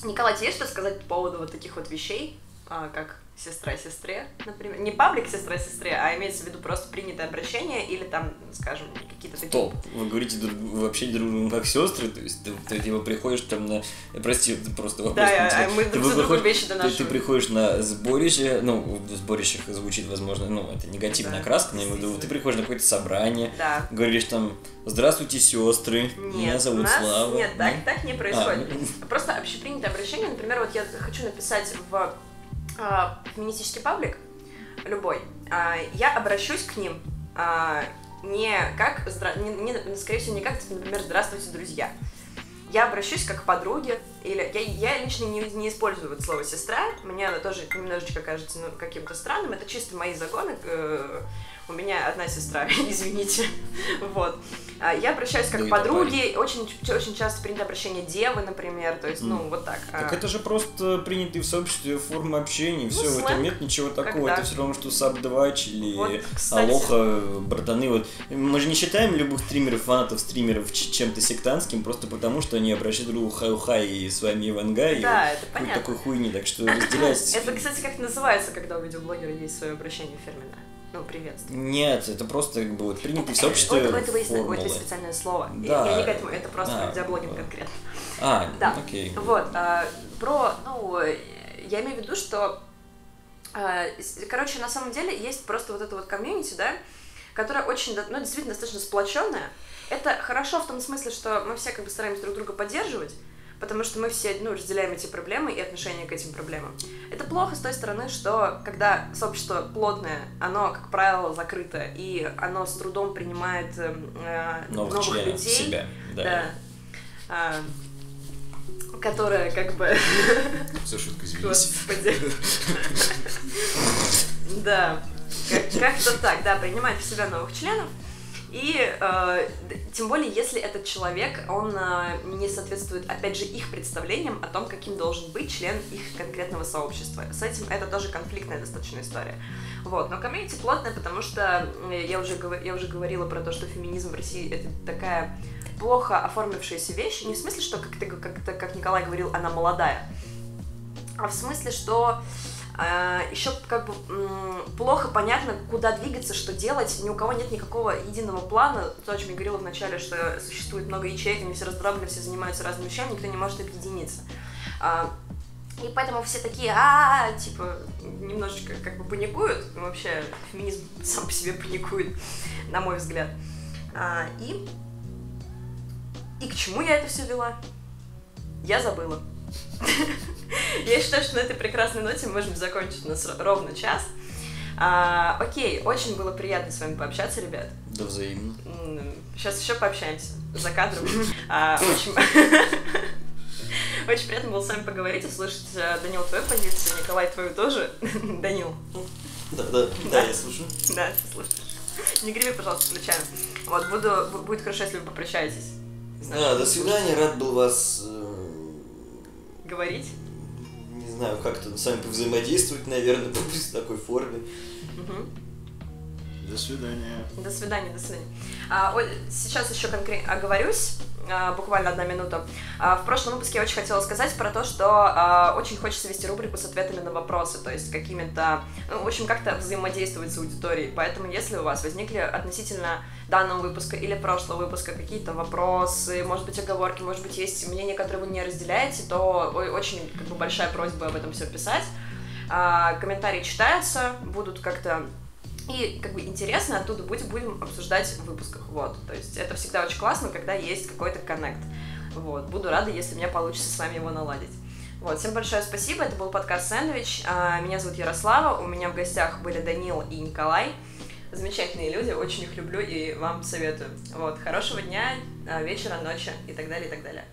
Николай, тебе есть что сказать по поводу вот таких вот вещей, а, как сестра сестре, например? Не паблик сестра сестре, а имеется в виду просто принятое обращение или там, скажем, какие-то такие... Стоп, вы говорите друг, вы вообще друг другу как сестры, то есть ты, ты, типа приходишь там на, прости, это просто вопрос. Да, а- мы Ты друг за другом вещи ты, ты донашиваем. приходишь на сборище, ну, в сборищах звучит, возможно, ну, это негативная Да, окраска, но я имею в виду, ты приходишь на какое-то собрание, Да. говоришь там, здравствуйте, сестры, Нет, меня зовут нас Слава. нет, так, Ну, так не происходит. А. Просто общепринятое обращение, например, вот я хочу написать в феминистический паблик, любой, а, я обращусь к ним а, не как, не, не- скорее всего, не как, например, здравствуйте, друзья. Я обращусь как к подруге, или я, я лично не, не использую вот слово сестра, мне оно тоже немножечко кажется ну, каким-то странным, это чисто мои загоны, э, у меня одна сестра, извините, вот. А Я обращаюсь как Да к и подруге, очень, очень часто принято обращение девы, например, то есть, ну, М. вот так. Так А, это же просто принятые в сообществе формы общения, все, в Ну, этом нет ничего такого, Когда? это все равно, что саб-2 или Вот, кстати. алоха, братаны, вот. Мы же не считаем любых стримеров, фанатов стримеров чем-то сектантским, просто потому, что они обращают друг другу хай-хай и с вами Ивангай, и Да, вот это понятно. такой хуйни, так что разделяйте. Это, кстати, как называется, когда у видеоблогера есть свое обращение фирменное. Ну, приветствие. Нет, это просто как бы вот принятые в сообществе У этого есть какое-то специальное слово. Да. Я не к этому, это просто Да. про видеоблогинг конкретно. А, Да. окей. Вот, а, про, ну, я имею в виду, что, а, короче, на самом деле есть просто вот это вот комьюнити, да, которая очень, ну, действительно достаточно сплоченная. Это хорошо в том смысле, что мы все как бы стараемся друг друга поддерживать, потому что мы все, ну, разделяем эти проблемы и отношение к этим проблемам. Это плохо с той стороны, что когда сообщество плотное, оно, как правило, закрыто, и оно с трудом принимает э, Новых новых, членов людей. себя, да. Да. А, которые как бы... За шутку извинись. Господи. Да. Как- Как-то так, да, принимать в себя новых членов. И э, тем более, если этот человек, он э, не соответствует, опять же, их представлениям о том, каким должен быть член их конкретного сообщества. С этим это тоже конфликтная достаточно история. Вот, но комьюнити плотная, потому что э, я уже, я уже говорила про то, что феминизм в России это такая плохо оформившаяся вещь. Не в смысле, что, как, как, как Николай говорил, она молодая, а в смысле, что еще как бы плохо понятно, куда двигаться, что делать. Ни у кого нет никакого единого плана. То, о чем я говорила вначале, что существует много ячеек, они все раздроблены, все занимаются разными вещами, никто не может объединиться. А, И поэтому все такие, а, типа, немножечко как бы паникуют. Ну, Вообще, феминизм сам по себе паникует, на мой взгляд. А, И... И к чему я это все вела? Я забыла. Я считаю, что на этой прекрасной ноте мы можем закончить. У нас ро- ровно час. А, окей, очень было приятно с вами пообщаться, ребят. Да взаимно. Сейчас еще пообщаемся за кадром. А, очень... Очень приятно было с вами поговорить, услышать, э, Данил, твою позицию, Николай, твою тоже. Данил, Да, да, да, я слушаю. да, ты слушаешь. Не греби, пожалуйста, плечами. Вот, буду, бу- будет хорошо, если вы попрощаетесь. А, до свидания, рад был вас, э, Говорить. Не знаю, как-то с вами повзаимодействовать, наверное, в такой форме. Мгм. До свидания. До свидания, до свидания. А, сейчас еще конкретно оговорюсь, а, буквально одна минута. А, в прошлом выпуске я очень хотела сказать про то, что очень хочется вести рубрику с ответами на вопросы, то есть какими-то, ну, в общем, как-то взаимодействовать с аудиторией. Поэтому, если у вас возникли относительно данного выпуска или прошлого выпуска какие-то вопросы, может быть, оговорки, может быть, есть мнение, которое вы не разделяете, то очень как бы, большая просьба об этом все писать. Комментарии читаются, будут как-то и как бы интересно, оттуда будем, будем обсуждать в выпусках. Вот. То есть это всегда очень классно, когда есть какой-то коннект. Вот. Буду рада, если у меня получится с вами его наладить. Вот, всем большое спасибо. Это был подкаст «Сэндвич». А, Меня зовут Ярослава. У меня в гостях были Данил и Николай. Замечательные люди, очень их люблю и вам советую. Вот, хорошего дня, а, вечера, ночи и так далее, и так далее.